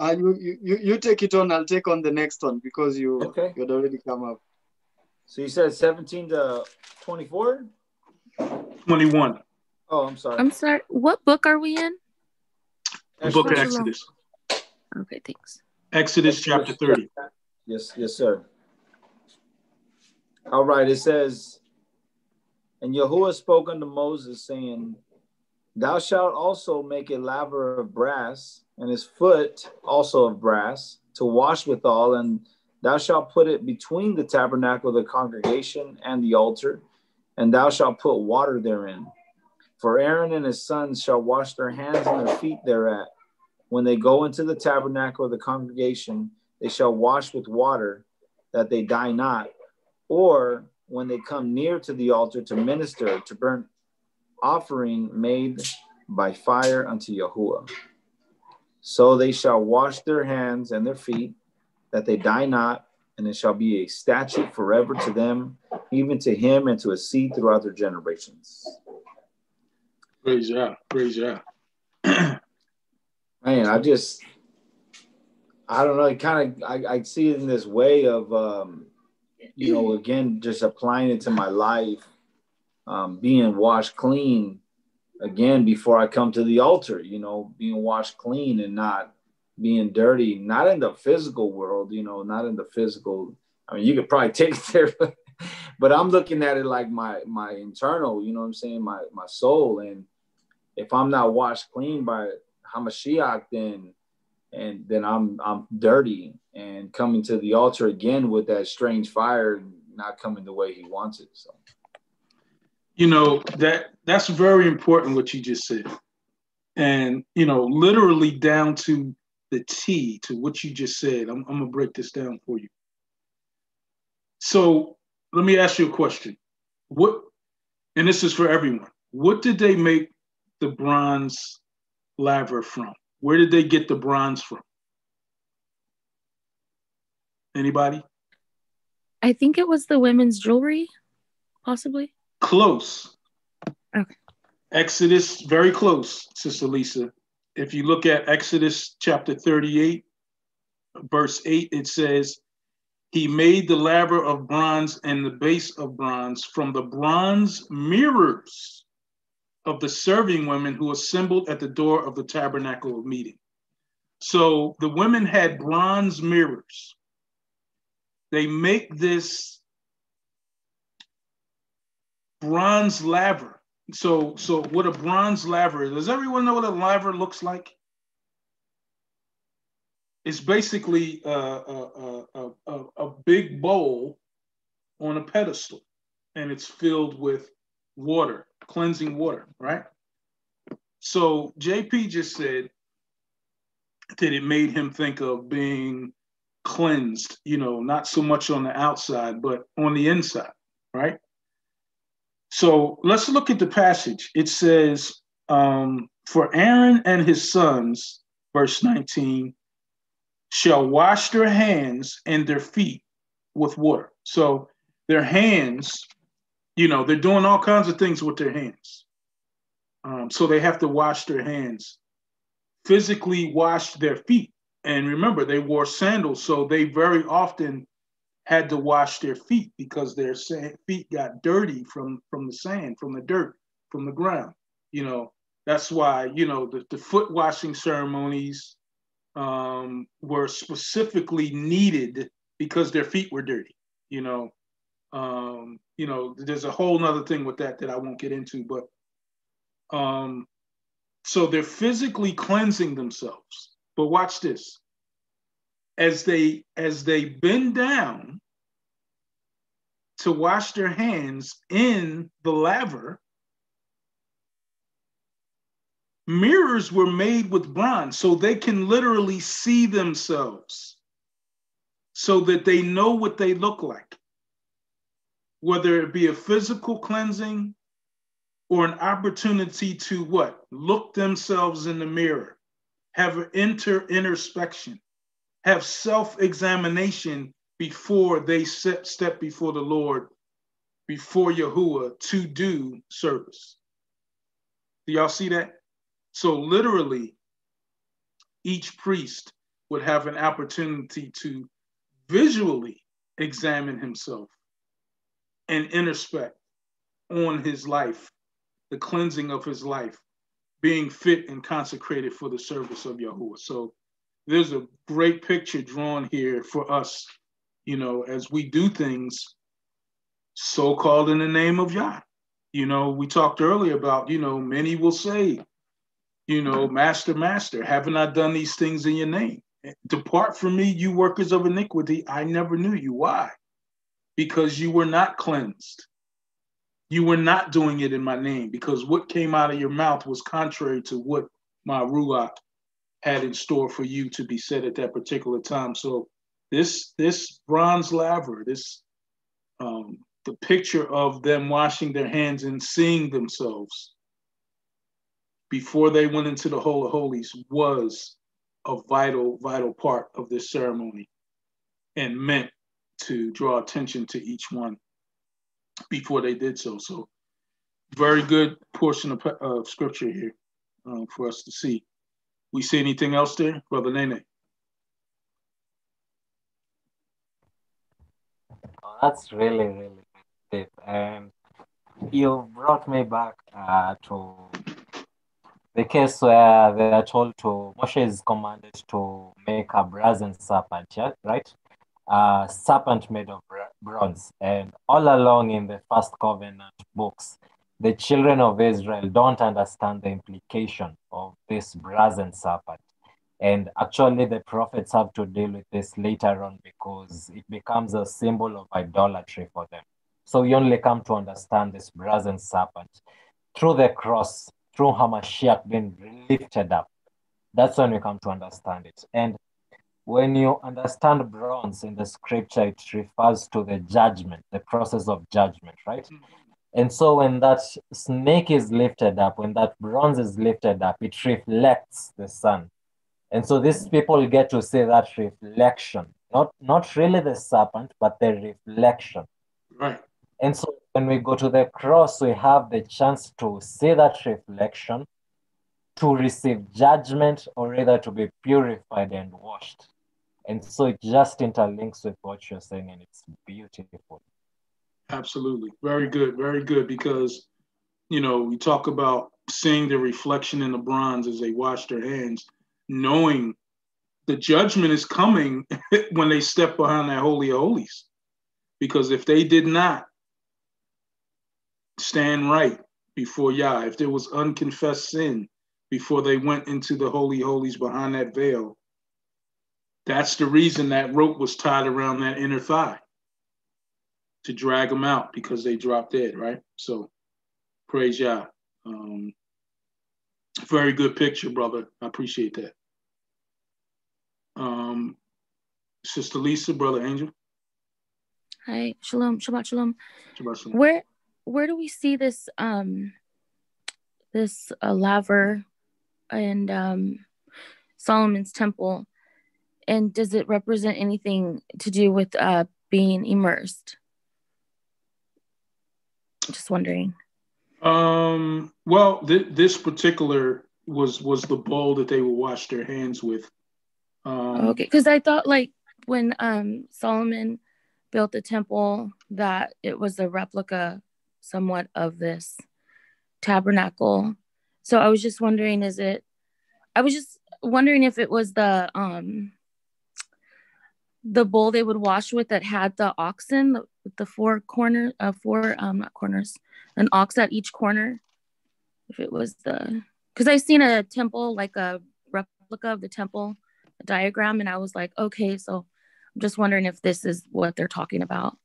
Uh, you, you you take it on. I'll take on the next one because you okay. you had already come up. So you said 17 to 24? 21. Oh, I'm sorry. I'm sorry. What book are we in? The book of Exodus. Okay, thanks. Exodus chapter 30. Yes, yes, sir. All right, it says, And Yahuah spoke unto Moses, saying, Thou shalt also make a laver of brass and his foot also of brass to wash withal, and thou shalt put it between the tabernacle of the congregation and the altar, and thou shalt put water therein. For Aaron and his sons shall wash their hands and their feet thereat. When they go into the tabernacle of the congregation, they shall wash with water, that they die not. Or when they come near to the altar to minister, to burn offering made by fire unto Yahuah. So they shall wash their hands and their feet, that they die not, and it shall be a statute forever to them, even to him and to his seed throughout their generations. Praise God. Praise God. Man, I just, I don't know. It kind of, I, I see it in this way of, um, you know, again, just applying it to my life. um, being washed clean again before I come to the altar, you know, being washed clean and not being dirty, not in the physical world, you know, not in the physical. I mean, you could probably take it there, but, I'm looking at it like my my internal, you know what I'm saying, my my soul. And if I'm not washed clean by Hamashiach, then and then I'm I'm dirty and coming to the altar again with that strange fire not coming the way he wants it. So you know that that's very important what you just said. And you know literally down to the t to what you just said i'm, I'm gonna break this down for you. So let me ask you a question. What and this is for everyone. What did they make the bronze laver from? Where did they get the bronze from? Anybody? I think it was the women's jewelry, possibly. Close. Okay. Exodus, very close, Sister Lisa. If you look at Exodus chapter 38, verse 8, it says, He made the laver of bronze and the base of bronze from the bronze mirrors of the serving women who assembled at the door of the tabernacle of meeting. So the women had bronze mirrors. They make this bronze laver. So, so what a bronze laver is? Does everyone know what a laver looks like? It's basically a, a, a, a, a big bowl on a pedestal, and it's filled with water, cleansing water, right? So JP just said that it made him think of being cleansed, you know, not so much on the outside, but on the inside, right? So let's look at the passage. It says, um, For Aaron and his sons, verse 19, shall wash their hands and their feet with water. So their hands, you know, they're doing all kinds of things with their hands. Um, so they have to wash their hands, physically wash their feet. And remember, they wore sandals, so they very often had to wash their feet because their feet got dirty from from the sand, from the dirt, from the ground. You know, that's why you know the, the foot washing ceremonies um, were specifically needed because their feet were dirty. You know, um, you know, there's a whole nother thing with that that I won't get into, but um, so they're physically cleansing themselves. But watch this as they as they bend down to wash their hands in the laver mirrors were made with bronze so they can literally see themselves so that they know what they look like whether it be a physical cleansing or an opportunity to what? Look themselves in the mirror have an inter introspection have self examination before they set, step before the Lord, before Yahuah to do service. Do y'all see that? So, literally, each priest would have an opportunity to visually examine himself and introspect on his life, the cleansing of his life, being fit and consecrated for the service of Yahuah. So, there's a great picture drawn here for us, you know, as we do things so called in the name of Yah. You know, we talked earlier about, you know, many will say, you know, Master, Master, haven't I done these things in your name? Depart from me, you workers of iniquity. I never knew you. Why? Because you were not cleansed. You were not doing it in my name because what came out of your mouth was contrary to what my Ruach had in store for you to be said at that particular time. So this this bronze laver, this um, the picture of them washing their hands and seeing themselves before they went into the Holy Holies was a vital, vital part of this ceremony and meant to draw attention to each one before they did so. So very good portion of, of scripture here um, for us to see. We see anything else there, Brother Nene? Oh, that's really, really deep. And you brought me back uh, to the case where they are told to Moshe is commanded to make a brazen serpent, yeah, right? A serpent made of bronze. And all along in the first covenant books, the children of Israel don't understand the implication of this brazen serpent. And actually, the prophets have to deal with this later on because it becomes a symbol of idolatry for them. So we only come to understand this brazen serpent through the cross, through Hamashiach being lifted up. That's when we come to understand it. And when you understand bronze in the scripture, it refers to the judgment, the process of judgment, right? Mm-hmm. And so when that snake is lifted up, when that bronze is lifted up, it reflects the sun. And so these people get to see that reflection, not, not really the serpent, but the reflection. Right. And so when we go to the cross, we have the chance to see that reflection, to receive judgment, or rather to be purified and washed. And so it just interlinks with what you're saying, and it's beautiful. Absolutely. Very good. Very good. Because, you know, we talk about seeing the reflection in the bronze as they wash their hands, knowing the judgment is coming when they step behind that Holy of Holies. Because if they did not stand right before Yah, if there was unconfessed sin before they went into the Holy Holies behind that veil, that's the reason that rope was tied around that inner thigh to drag them out because they dropped dead, right? So praise Yah. Um, very good picture, brother. I appreciate that. Um, Sister Lisa, Brother Angel. Hi, shalom, Shabbat shalom. Shabbat shalom. Where where do we see this um this uh, laver and um Solomon's temple? And does it represent anything to do with uh being immersed? Just wondering. Um, well, th- this particular was was the bowl that they would wash their hands with. Um, okay, because I thought like when um Solomon built the temple that it was a replica somewhat of this tabernacle. So I was just wondering, is it? I was just wondering if it was the um the bowl they would wash with that had the oxen, the, the four corner, uh, four um not corners, an ox at each corner. If it was the, because I've seen a temple like a replica of the temple diagram, and I was like, okay, so I'm just wondering if this is what they're talking about.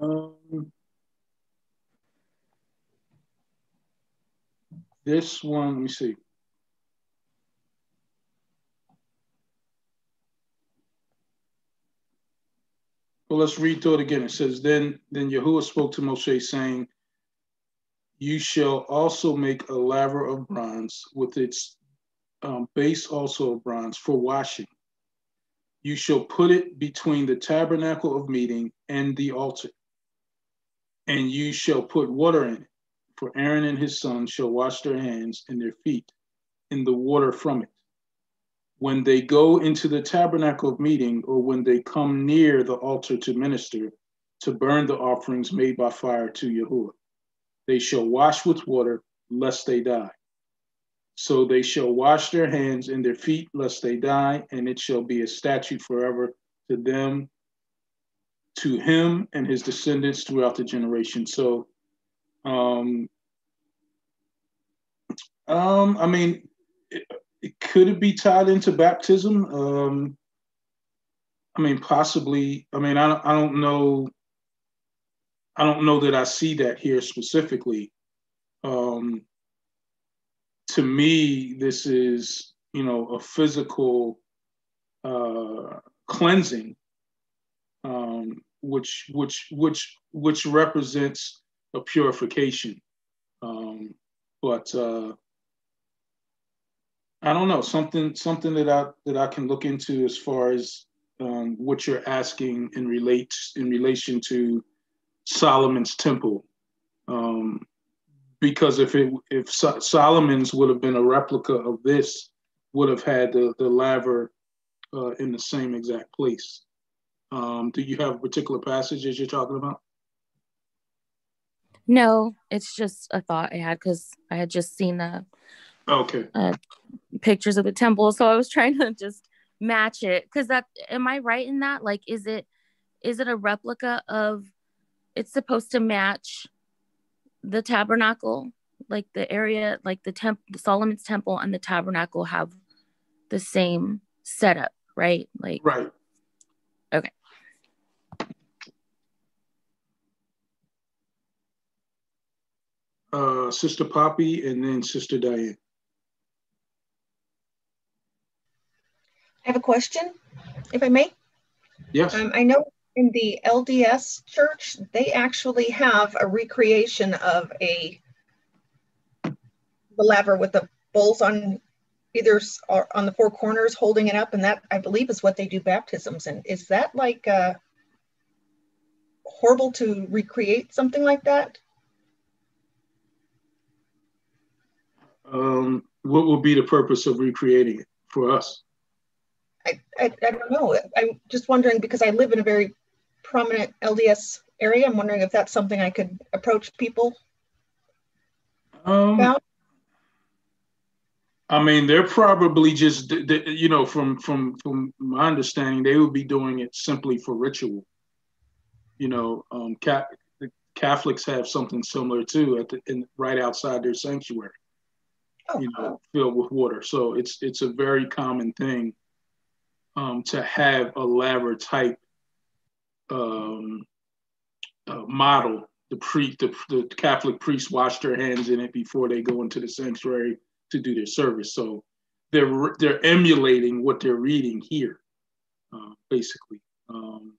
Um, this one, let me see. Well, let's read through it again. It says, Then then Yahuah spoke to Moshe, saying, You shall also make a laver of bronze with its um, base also of bronze for washing. You shall put it between the tabernacle of meeting and the altar, and you shall put water in it. For Aaron and his sons shall wash their hands and their feet in the water from it when they go into the tabernacle of meeting or when they come near the altar to minister, to burn the offerings made by fire to Yahuah. They shall wash with water, lest they die. So they shall wash their hands and their feet, lest they die, and it shall be a statute forever to them, to him and his descendants throughout the generation. So, um, um, I mean, could it be tied into baptism? Um, I mean, possibly. I mean, I don't, I don't know. I don't know that I see that here specifically. Um, to me, this is you know a physical uh, cleansing, um, which which which which represents a purification. Um, but uh, I don't know something something that I that I can look into as far as um, what you're asking in relate in relation to Solomon's temple, um, because if it if so- Solomon's would have been a replica of this, would have had the the laver uh, in the same exact place. Um, do you have a particular passages you're talking about? No, it's just a thought I had because I had just seen the Okay. uh, pictures of the temple, so I was trying to just match it. Because that, am I right in that? Like, is it is it a replica of? It's supposed to match the tabernacle, like the area, like the temp, Solomon's temple and the tabernacle have the same setup, right? Like, Right. Okay. Uh, Sister Poppy and then Sister Diane. I have a question, if I may. Yes. Um, I know in the LDS church, they actually have a recreation of a the laver with the bowls on either or on the four corners holding it up, and that I believe is what they do baptisms in. Is that like uh, horrible to recreate something like that? Um, what will be the purpose of recreating it for us? I, I, I don't know. I'm just wondering because I live in a very prominent LDS area. I'm wondering if that's something I could approach people Um, about. I mean, they're probably just, you know, from from from my understanding, they would be doing it simply for ritual. You know, um, Catholics have something similar too at the in, right outside their sanctuary. Oh, You know, filled with water. So it's it's a very common thing um, to have a laver type um, uh, model. The pre the, the Catholic priests wash their hands in it before they go into the sanctuary to do their service. So they're they're emulating what they're reading here, uh, basically. Um,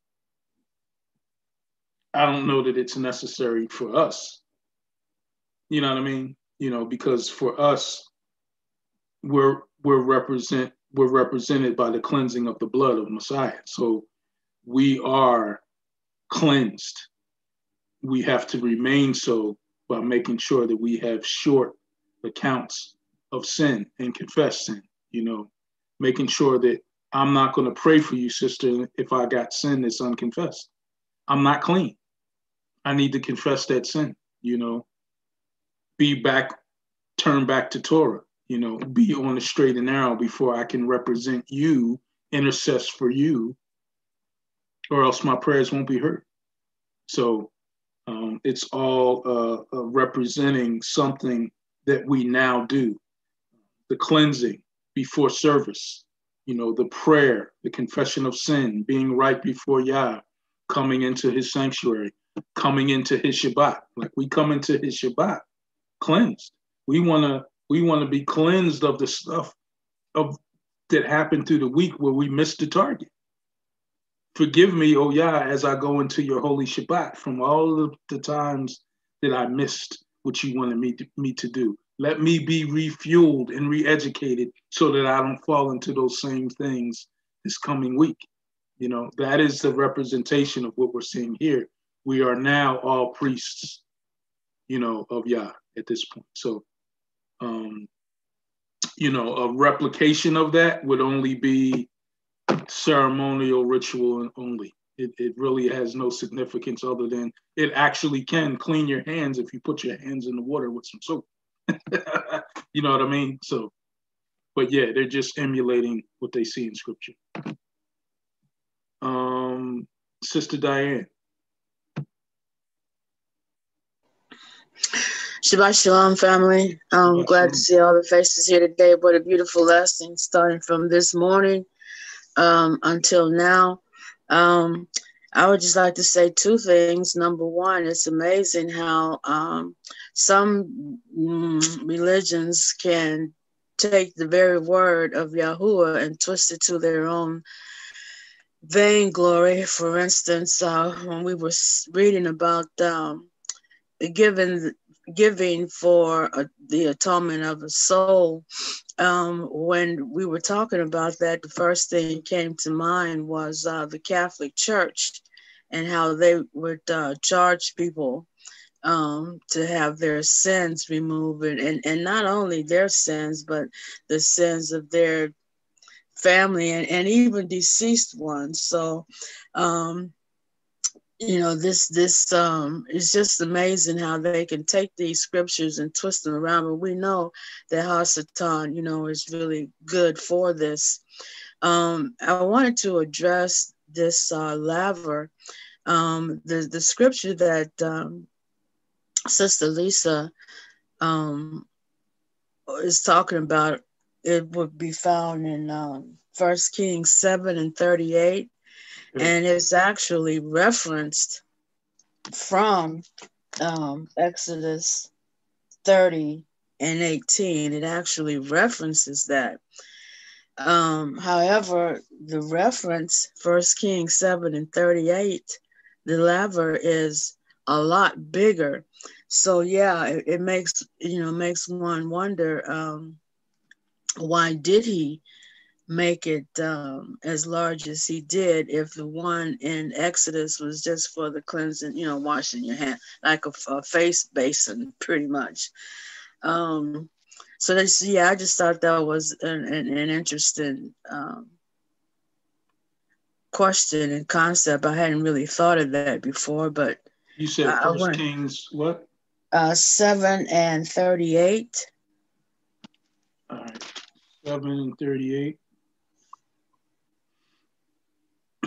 I don't know that it's necessary for us. You know what I mean? You know, because for us, we're we're represent we're represented by the cleansing of the blood of Messiah. So we are cleansed. We have to remain so by making sure that we have short accounts of sin and confess sin, you know, making sure that I'm not going to pray for you, sister, if I got sin that's unconfessed. I'm not clean. I need to confess that sin, you know, be back, turn back to Torah, you know, be on the straight and narrow before I can represent you, intercess for you, or else my prayers won't be heard. So um, it's all uh, uh, representing something that we now do the cleansing before service, you know, the prayer, the confession of sin, being right before Yah, coming into his sanctuary, coming into his Shabbat. Like we come into his Shabbat cleansed. We want to we want to be cleansed of the stuff of that happened through the week where we missed the target. Forgive me, oh Yah, as I go into your holy Shabbat from all of the times that I missed what you wanted me to, me to do. Let me be refueled and re-educated so that I don't fall into those same things this coming week. You know, that is the representation of what we're seeing here. We are now all priests, you know, of Yah at this point. So, um, you know, a replication of that would only be ceremonial ritual only. It, it really has no significance other than it actually can clean your hands if you put your hands in the water with some soap. you know what I mean? So, but yeah, they're just emulating what they see in scripture. Um, Sister Diane. Shabbat Shalom, family. I'm Shabbat glad shalom. to see all the faces here today. What a beautiful lesson starting from this morning um, until now. Um, I would just like to say two things. Number one, it's amazing how um, some mm, religions can take the very word of Yahuah and twist it to their own vainglory. For instance, uh, when we were reading about um, the giving for the atonement of a soul. Um, when we were talking about that the first thing came to mind was uh, the catholic church and how they would uh, charge people um, to have their sins removed and, and, and not only their sins but the sins of their family and, and even deceased ones. So um, you know this this um it's just amazing how they can take these scriptures and twist them around but we know that hasatan you know is really good for this. Um i wanted to address this uh laver um the the scripture that um sister lisa um is talking about it would be found in um first kings 7 and 38 and it's actually referenced from um, Exodus 30 and 18. It actually references that. Um, however, the reference, First Kings 7 and 38, the laver is a lot bigger. So yeah, it, it makes you know makes one wonder um, why did he make it um, as large as he did if the one in Exodus was just for the cleansing, you know, washing your hand, like a, a face basin, pretty much. Um, so that's, yeah, I just thought that was an, an, an interesting um, question and concept. I hadn't really thought of that before, but you said First went, Kings what? Uh, seven and thirty-eight. All right, seven and thirty-eight.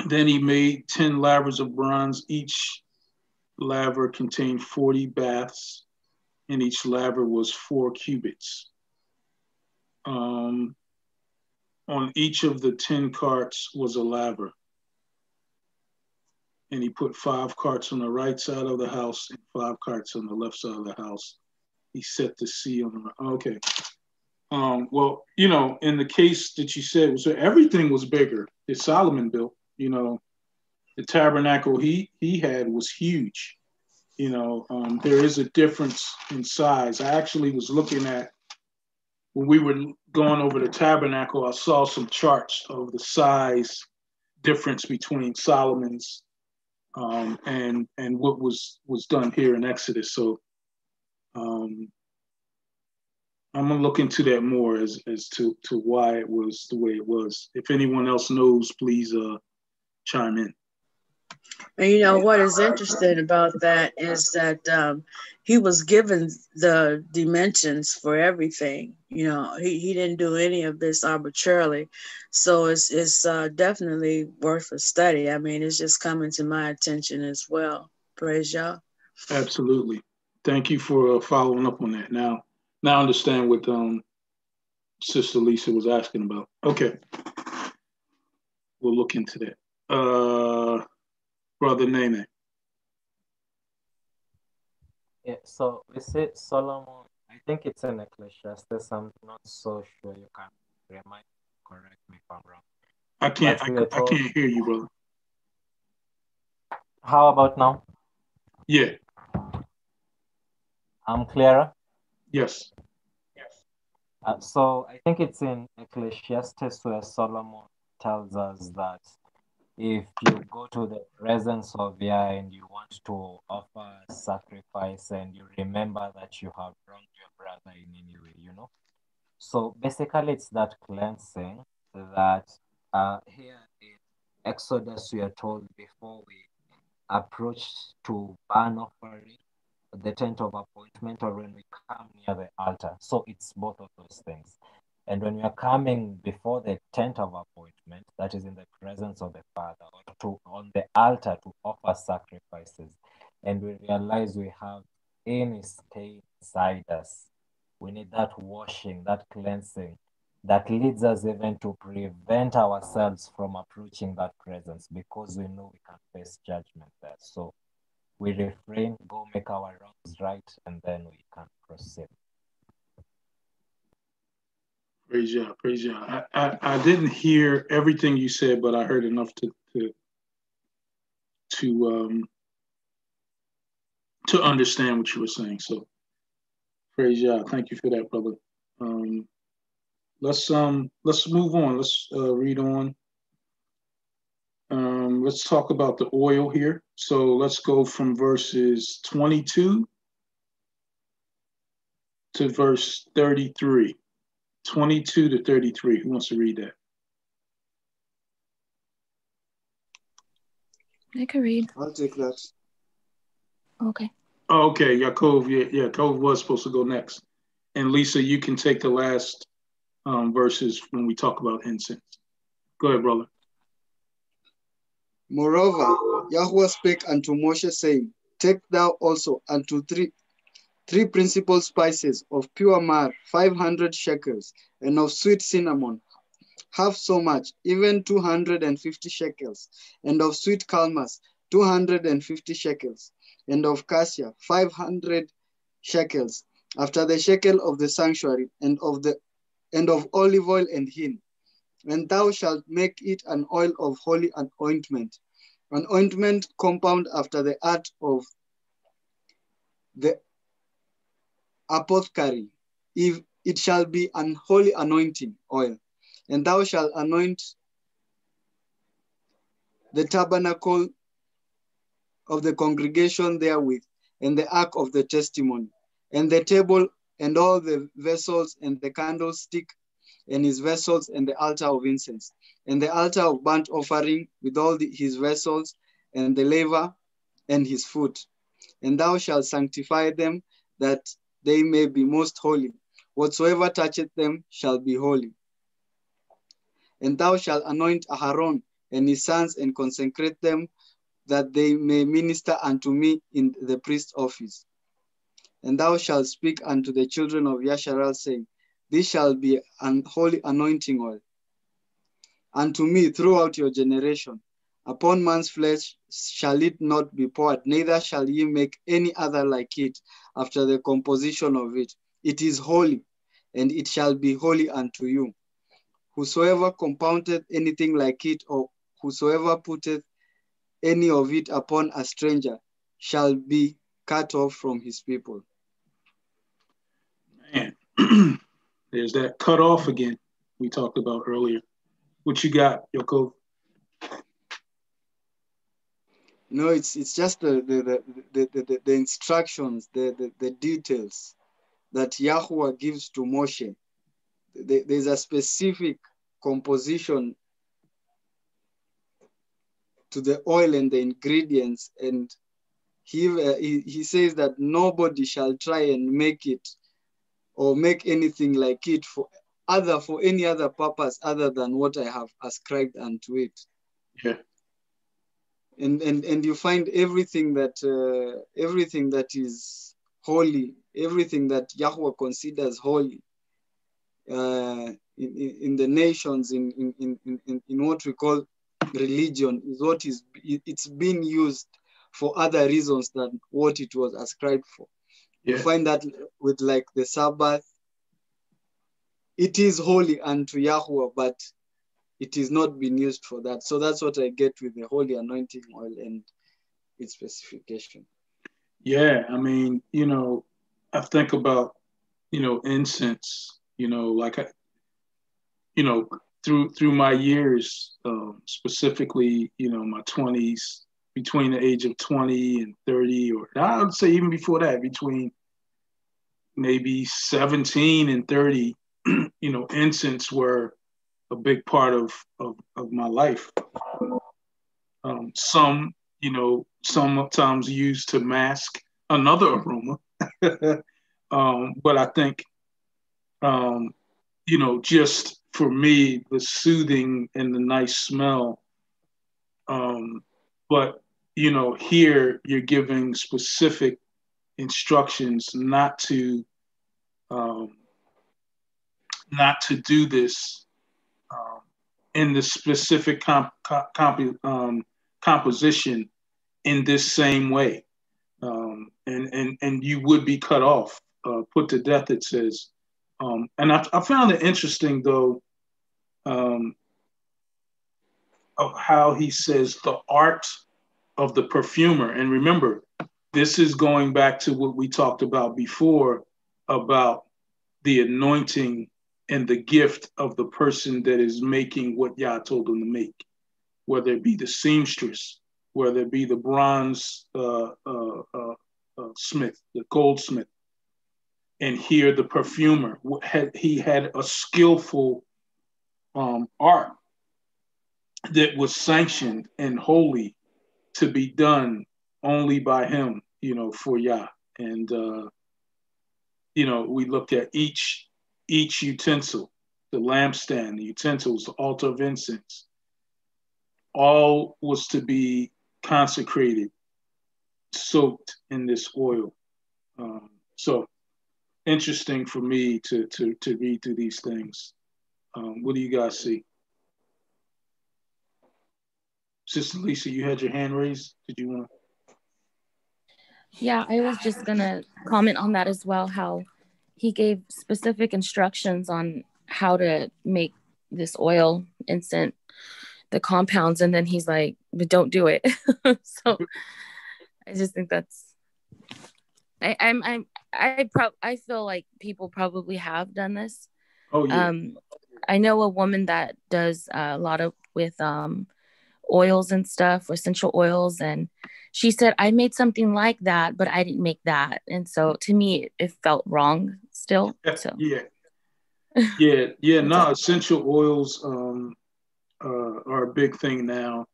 Then he made 10 lavers of bronze. Each laver contained 40 baths, and each laver was four cubits. Um, on each of the 10 carts was a laver. And he put five carts on the right side of the house and five carts on the left side of the house. He set the sea on the okay. Um, well, you know, in the case that you said, so everything was bigger that Solomon built you know, the tabernacle he he had was huge. You know, um, there is a difference in size. I actually was looking at when we were going over the tabernacle. I saw some charts of the size difference between Solomon's um, and and what was was done here in Exodus. So um, I'm gonna look into that more as as to to why it was the way it was. If anyone else knows, please uh, chime in. And you know what is interesting about that is that um, he was given the dimensions for everything. You know, he, he didn't do any of this arbitrarily, so it's it's uh, definitely worth a study. I mean, it's just coming to my attention as well. Praise Yah. Absolutely. Thank you for uh, following up on that. Now, now I understand what um, Sister Lisa was asking about. Okay, we'll look into that uh, Brother Nene. Yeah, so we say Solomon, I think it's in Ecclesiastes. I'm not so sure you can remind, correct me if I'm wrong. I can't, I, I can't hear you, brother. How about now? Yeah. I'm clearer? Yes. Yes. Uh, so I think it's in Ecclesiastes where Solomon tells us that if you go to the presence of Yah and you want to offer sacrifice and you remember that you have wronged your brother in any way, you know. So basically, it's that cleansing that uh, here in Exodus we are told before we approach to burn offering, the tent of appointment, or when we come near the altar. So it's both of those things. And when we are coming before the tent of appointment, that is in the presence of the Father, or to, on the altar to offer sacrifices, and we realize we have any stain inside us, we need that washing, that cleansing that leads us even to prevent ourselves from approaching that presence because we know we can face judgment there. So we refrain, go make our wrongs right, and then we can proceed. Praise Yah, praise Yah. I, I, I, didn't hear everything you said, but I heard enough to to to um to understand what you were saying. So praise Yah. Thank you for that, brother. Um, let's um let's move on. Let's uh, read on. Um, let's talk about the oil here. So let's go from verses 22 to verse 33. 22 to 33. Who wants to read that? I can read. I'll take that. Okay. Oh, okay, Yaakov, yeah, Yaakov was supposed to go next. And Lisa, you can take the last um, verses when we talk about incense. Go ahead, brother. Moreover, Yahweh spake unto Moshe, saying, Take thou also unto three three principal spices of pure five hundred shekels, and of sweet cinnamon, half so much, even two hundred and fifty shekels, and of sweet and fifty shekels, and of cassia, five hundred shekels, after the shekel of the sanctuary, and of the and of olive oil and hin. And thou shalt make it an oil of holy ointment, an ointment compound after the art of the apothecary. If it shall be an holy anointing oil, and thou shalt anoint the tabernacle of the congregation therewith, and the ark of the testimony, and the table, and all the vessels, and the candlestick, and his vessels, and the altar of incense, and the altar of burnt offering with all the, his vessels, and the laver, and his foot. And thou shalt sanctify them, that they may be most holy. Whatsoever toucheth them shall be holy. And thou shalt anoint Aharon and his sons and consecrate them that they may minister unto me in the priest's office. And thou shalt speak unto the children of Yasharal, saying, This shall be an holy anointing oil unto me throughout your generation. Upon man's flesh shall it not be poured, neither shall ye make any other like it after the composition of it. It is holy, and it shall be holy unto you. Whosoever compoundeth anything like it, or whosoever putteth any of it upon a stranger, shall be cut off from his people. Man, there's that cut off again we talked about earlier. What you got, Yaakov? No, it's it's just the the the, the, the, the instructions, the, the, the details that Yahweh gives to Moshe. There's a specific composition to the oil and the ingredients, and he, uh, he he says that nobody shall try and make it or make anything like it for other for any other purpose other than what I have ascribed unto it. Yeah and and and you find everything that uh, everything that is holy everything that yahweh considers holy uh, in, in the nations in, in, in, in, in what we call religion is what is it's being used for other reasons than what it was ascribed for yeah. you find that with like the sabbath it is holy unto yahweh but it is not been used for that. So that's what I get with the holy anointing oil and its specification. Yeah, I mean, you know, I think about, you know, incense, you know, like I, you know, through through my years, um, specifically, you know, my twenties, between the age of twenty and thirty, or I would say even before that, between maybe seventeen and thirty, you know, incense were a big part of of, of my life. Um, some, you know, sometimes used to mask another aroma, um, but I think, um, you know, just for me, the soothing and the nice smell. Um, but you know, here you're giving specific instructions not to um, not to do this um, in the specific comp, comp, um, composition in this same way. Um, and, and, and you would be cut off, uh, put to death, it says. Um, and I, I, found it interesting, though, um, of how he says the art of the perfumer. And remember, this is going back to what we talked about before about the anointing and the gift of the person that is making what Yah told them to make, whether it be the seamstress, whether it be the bronze uh, uh, uh, uh smith, the goldsmith. And here the perfumer, he had a skillful um, art that was sanctioned and holy to be done only by him, you know, for Yah. And uh, you know, we looked at each each utensil, the lampstand, the utensils, the altar of incense, all was to be consecrated, soaked in this oil. Um, so interesting for me to to to read through these things. Um, what do you guys see? Sister Lisa, you had your hand raised. Did you want to? Yeah, I was just gonna comment on that as well. How he gave specific instructions on how to make this oil incense, the compounds, and then he's like, "But don't do it." so I just think that's. I, I'm I'm I pro I feel like people probably have done this. Oh yeah. Um, I know a woman that does uh, a lot of with um oils and stuff, essential oils, and she said I made something like that, but I didn't make that, and so to me it felt wrong still. So yeah, yeah, yeah. no, essential oils um, uh, are a big thing now.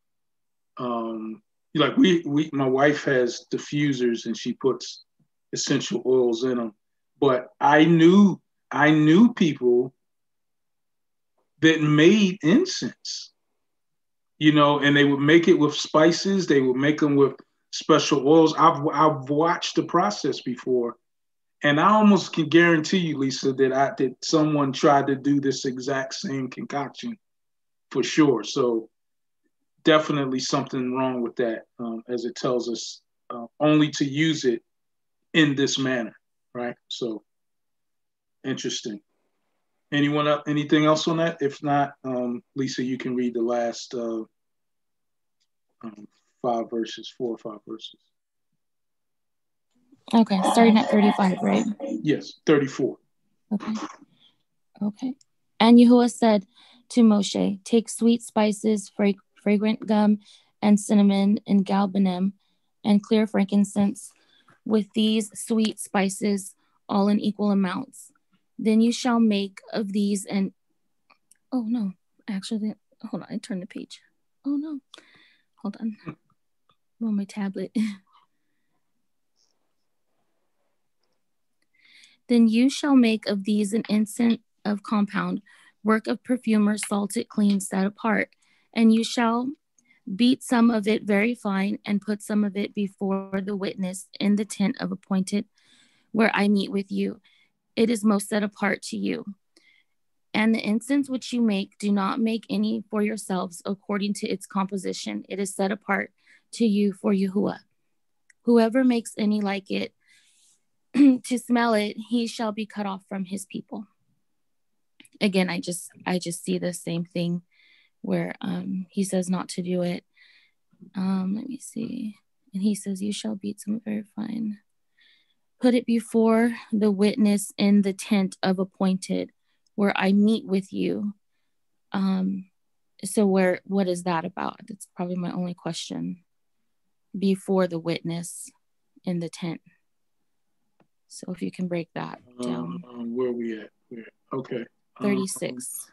Um, like we, we, my wife has diffusers, and she puts essential oils in them. But I knew, I knew people that made incense you know, and they would make it with spices. They would make them with special oils. I've I've watched the process before, and I almost can guarantee you, Lisa, that I that someone tried to do this exact same concoction for sure. So definitely something wrong with that, um, as it tells us uh, only to use it in this manner, right? So interesting. Anyone up? Anything else on that? If not, um, Lisa, you can read the last uh, um, five verses, four or five verses. Okay, starting at 35, right? Yes, 34. Okay. Okay. And Yahuah said to Moshe, Take sweet spices, fra- fragrant gum, and cinnamon, and galbanum, and clear frankincense with these sweet spices, all in equal amounts then you shall make of these and oh no, actually, hold on, I turned the page. Oh no, hold on. I'm on my tablet. then you shall make of these an incense of compound, work of perfumer, salted, clean, set apart, and you shall beat some of it very fine and put some of it before the witness in the tent of appointed where I meet with you it is most set apart to you. And the incense which you make, do not make any for yourselves according to its composition. It is set apart to you for Yahuah. Whoever makes any like it to smell it, he shall be cut off from his people. Again, I just I just see the same thing where um, he says not to do it. Um, let me see. And he says, You shall beat some very fine put it before the witness in the tent of appointed where I meet with you. Um, so where what is that about? That's probably my only question. Before the witness in the tent. So if you can break that down. Um, where we at? Where? Okay. 36.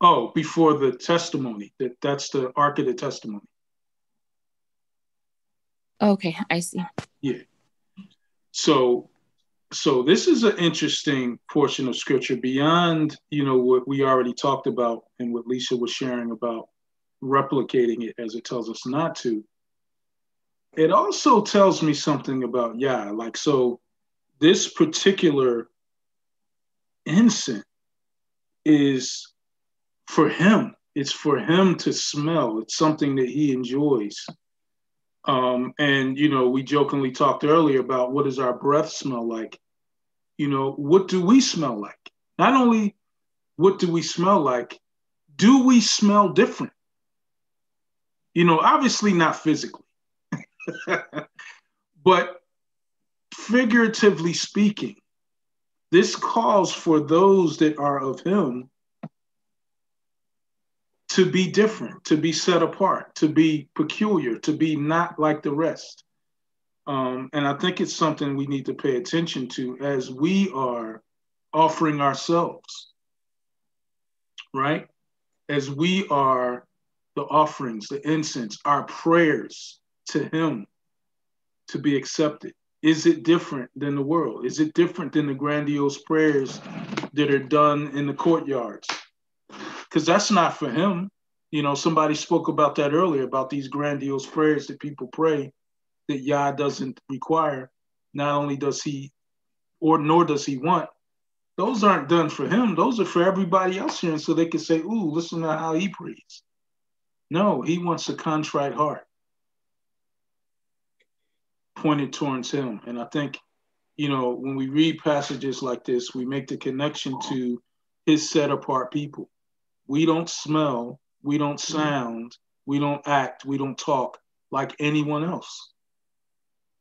Um, oh, before the testimony. That that's the ark of the testimony. Okay, I see. Yeah. So, so this is an interesting portion of scripture beyond, you know, what we already talked about and what Lisa was sharing about replicating it as it tells us not to. It also tells me something about yeah, like so this particular incense is for him. It's for him to smell. It's something that he enjoys. Um, and you know, we jokingly talked earlier about what does our breath smell like? You know, what do we smell like? Not only what do we smell like, do we smell different? You know, obviously not physically, but figuratively speaking, this calls for those that are of Him to be different, to be set apart, to be peculiar, to be not like the rest. Um, and I think it's something we need to pay attention to as we are offering ourselves, right? As we are the offerings, the incense, our prayers to Him to be accepted? Is it different than the world? Is it different than the grandiose prayers that are done in the courtyards? Because that's not for Him. You know, somebody spoke about that earlier about these grandiose prayers that people pray that Yah doesn't require. Not only does He, or nor does He want, those aren't done for Him. Those are for everybody else here. And so they can say, Ooh, listen to how He prays. No, He wants a contrite heart pointed towards Him. And I think, you know, when we read passages like this, we make the connection to His set apart people. We don't smell we don't mm-hmm. sound, we don't act, we don't talk like anyone else.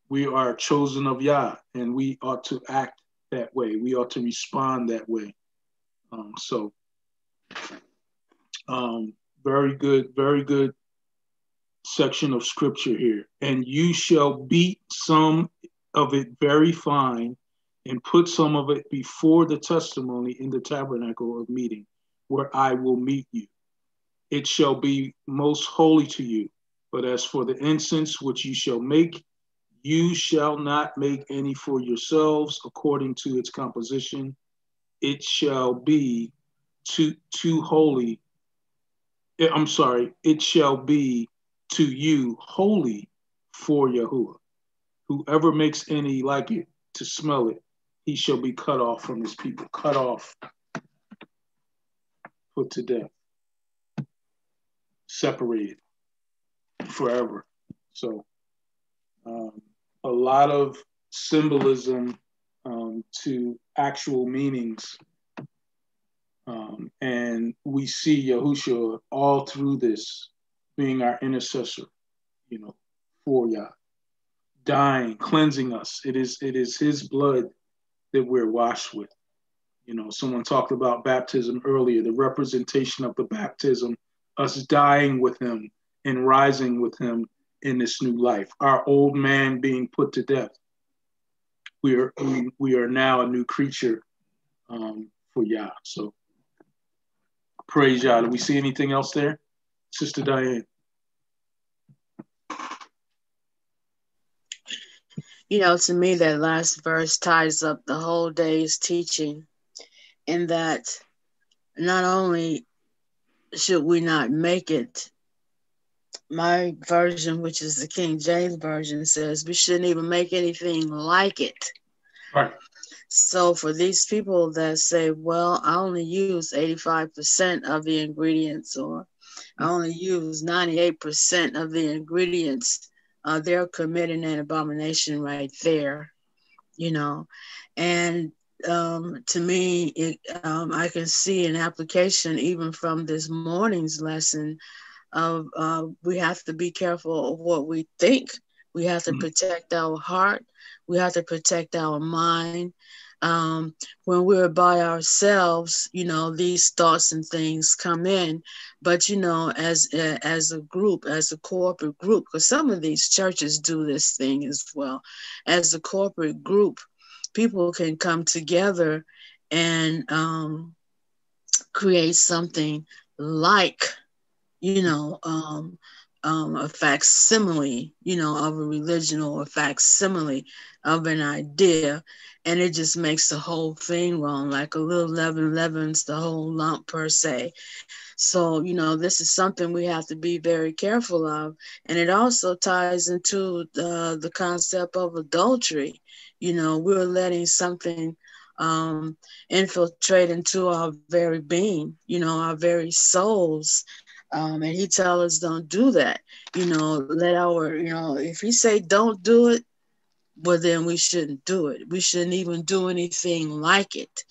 We are chosen of Yah, and we ought to act that way. We ought to respond that way. Um, so, um, very good, very good section of scripture here. And you shall beat some of it very fine and put some of it before the testimony in the tabernacle of meeting, where I will meet you it shall be most holy to you. But as for the incense which you shall make, you shall not make any for yourselves according to its composition. It shall be too, too holy. Eh, I'm sorry, it shall be to you holy for Yahuah. Whoever makes any like it to smell it, he shall be cut off from his people, cut off, put to death separated forever. So, um, a lot of symbolism um, to actual meanings. Um, and we see Yahushua all through this being our intercessor, you know, for Yah, dying, cleansing us. It is it is His blood that we're washed with. You know, someone talked about baptism earlier, the representation of the baptism us dying with him and rising with him in this new life. Our old man being put to death. We are we, we are now a new creature um, for Yah. So praise Yah. Do we see anything else there, Sister Diane? You know, to me, that last verse ties up the whole day's teaching in that not only should we not make it my version, which is the King James version, says we shouldn't even make anything like it. Right. So for these people that say, well, I only use 85% of the ingredients or I only use 98% of the ingredients, uh, they're committing an abomination right there, you know. And um, to me, it, um, I can see an application even from this morning's lesson of uh, we have to be careful of what we think. We have to mm-hmm. protect our heart. We have to protect our mind. Um, when we're by ourselves, you know, these thoughts and things come in. But you know, as as a group, as a corporate group, because some of these churches do this thing as well. As a corporate group, people can come together and um, create something like, you know, um, um, a facsimile, you know, of a religion or a facsimile of an idea. And it just makes the whole thing wrong, like a little leaven leavens the whole lump per se. So, you know, this is something we have to be very careful of. And it also ties into the, the concept of adultery. You know, we're letting something um, infiltrate into our very being, you know, our very souls. Um, and he tell us don't do that. You know, let our, you know, if he say don't do it, well then we shouldn't do it. We shouldn't even do anything like it.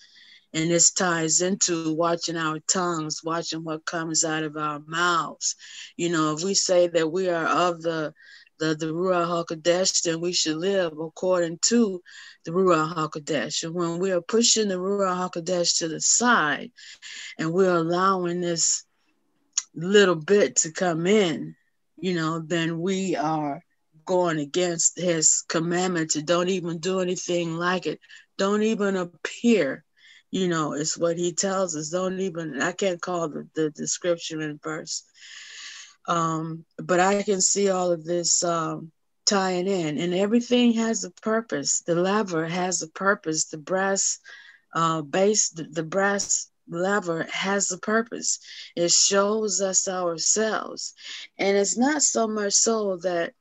And this ties into watching our tongues, watching what comes out of our mouths. You know, if we say that we are of the the, the Ruach HaKodesh, then we should live according to the Ruach HaKodesh. And when we are pushing the Ruach HaKodesh to the side and we're allowing this little bit to come in, you know, then we are going against his commandment to don't even do anything like it. Don't even appear. You know, it's what he tells us. Don't even, I can't call the, the description in verse Um, but I can see all of this um, tying in, and everything has a purpose. The laver has a purpose. The brass uh, base, the, the brass laver has a purpose. It shows us ourselves. And it's not so much so that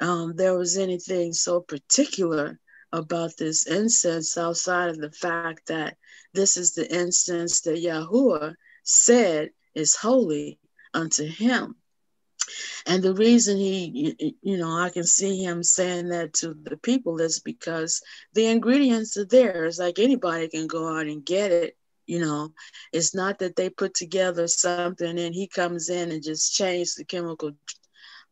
um, there was anything so particular about this incense outside of the fact that this is the incense that Yahuah said is holy unto him. And the reason he, you know, I can see him saying that to the people is because the ingredients are there. It's like anybody can go out and get it. You know, it's not that they put together something and he comes in and just changed the chemical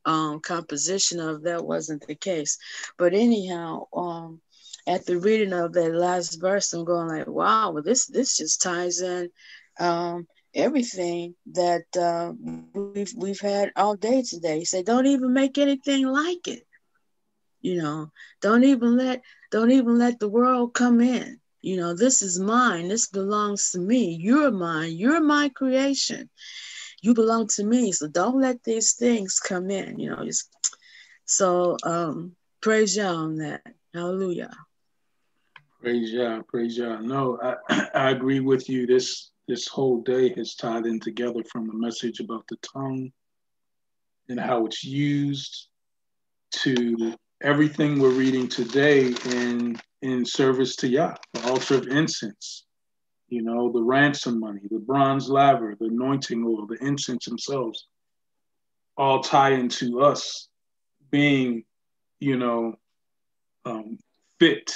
um, composition of that wasn't the case. But anyhow, um, at the reading of that last verse, I'm going like, wow, well, this this just ties in um, everything that uh, we've we've had all day today. He said, don't even make anything like it. You know, don't even let don't even let the world come in. You know, this is mine. This belongs to me. You're mine. You're my creation. You belong to me. So don't let these things come in. You know, just so um praise Yah on that. Hallelujah. Praise Yah, praise Yah. No, I, I agree with you. This this whole day has tied in together from the message about the tongue and how it's used to everything we're reading today in in service to Yah, the altar of incense, you know, the ransom money, the bronze laver, the anointing oil, the incense themselves, all tie into us being, you know, um, fit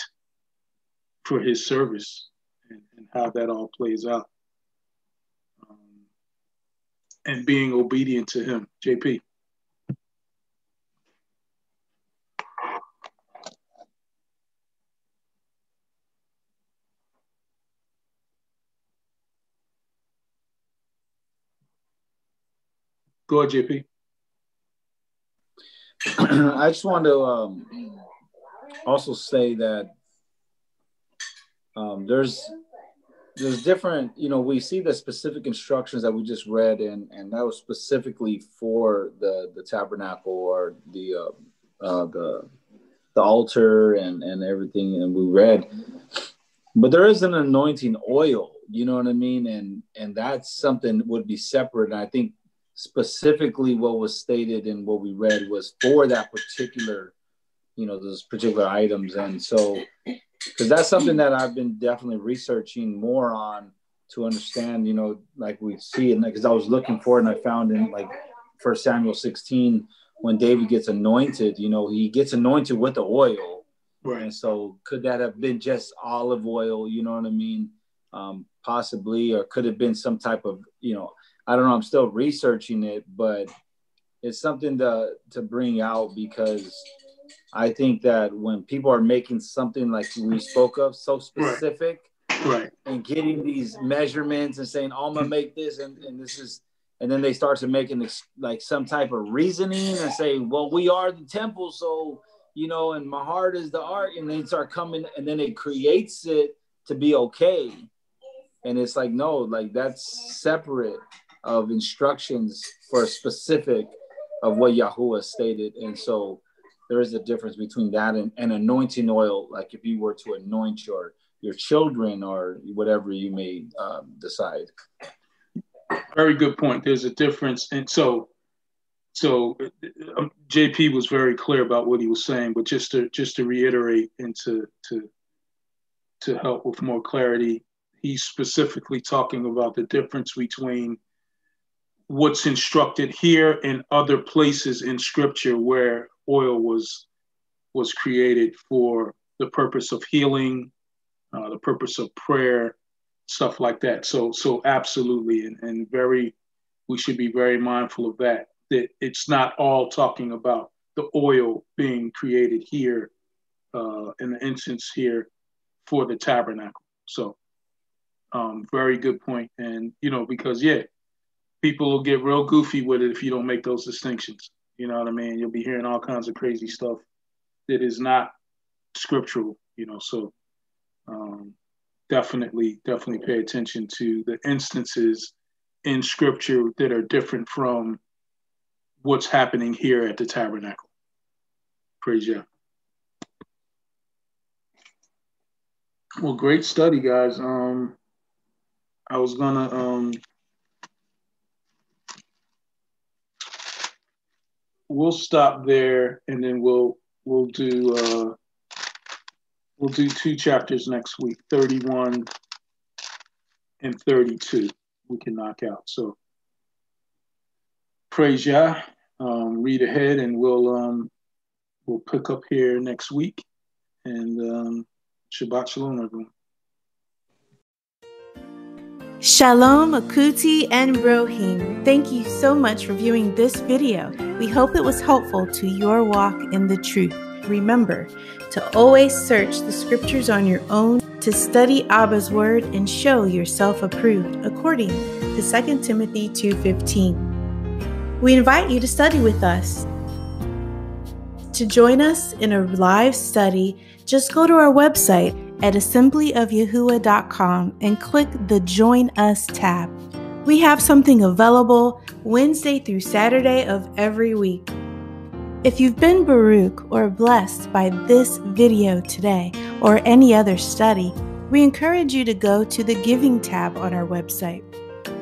for his service and, and how that all plays out. Um, and being obedient to him. JP. Go ahead, JP. I just want to um, also say that um, there's there's different you know we see the specific instructions that we just read and and that was specifically for the the tabernacle or the uh, uh, the the altar and and everything and we read. But there is an anointing oil you know what i mean? And and that's something would be separate. And i think specifically what was stated and what we read was for that particular you know those particular items and so because that's something that I've been definitely researching more on to understand, you know, like we see it because I was looking for it and I found in like First Samuel 16 when David gets anointed, you know, he gets anointed with the oil. Right. And so could that have been just olive oil, you know what I mean? Um, possibly, or could have been some type of, you know, I don't know, I'm still researching it, but it's something to to bring out because I think that when people are making something like we spoke of so specific, right, right. and getting these measurements and saying, oh, "I'm gonna make this," and, and this is, and then they start to making like some type of reasoning and say, "Well, we are the temple, so you know, and my heart is the art," and then start coming, and then it creates it to be okay, and it's like no, like that's separate of instructions for specific of what Yahuah stated, and so there is a difference between that and, and anointing oil. Like if you were to anoint your your children or whatever you may um, decide. Very good point. There's a difference, and so so um, JP was very clear about what he was saying. But just to just to reiterate and to to to help with more clarity, he's specifically talking about the difference between what's instructed here and other places in scripture where oil was was created for the purpose of healing, uh, the purpose of prayer, stuff like that. So so absolutely, and, and very, we should be very mindful of that. That it's not all talking about the oil being created here uh, in the instance here for the tabernacle. So um, very good point. And you know because yeah, people will get real goofy with it if you don't make those distinctions. You know what I mean? You'll be hearing all kinds of crazy stuff that is not scriptural, you know. So um, definitely, definitely pay attention to the instances in scripture that are different from what's happening here at the tabernacle. Praise you. Well, great study, guys. Um, I was gonna um, we'll stop there, and then we'll we'll do uh, we'll do two chapters next week, thirty-one and thirty-two. We can knock out. So praise Yah. Um, read ahead, and we'll um, we'll pick up here next week. And um, Shabbat Shalom, everyone. Shalom, Akuti, and Brohim. Thank you so much for viewing this video. We hope it was helpful to your walk in the truth. Remember to always search the scriptures on your own, to study Abba's word and show yourself approved according to 2 Timothy 2:15. We invite you to study with us. To join us in a live study, just go to our website at assemblyofyahuah.com and click the Join Us tab. We have something available Wednesday through Saturday of every week. If you've been Baruch or blessed by this video today or any other study, we encourage you to go to the Giving tab on our website.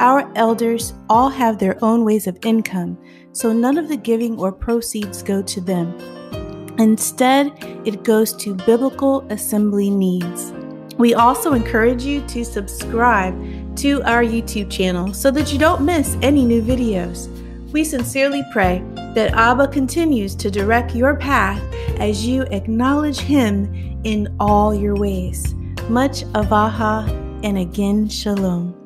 Our elders all have their own ways of income, so none of the giving or proceeds go to them. Instead, it goes to biblical assembly needs. We also encourage you to subscribe to our YouTube channel so that you don't miss any new videos. We sincerely pray that Abba continues to direct your path as you acknowledge Him in all your ways. Much ahavah and again shalom.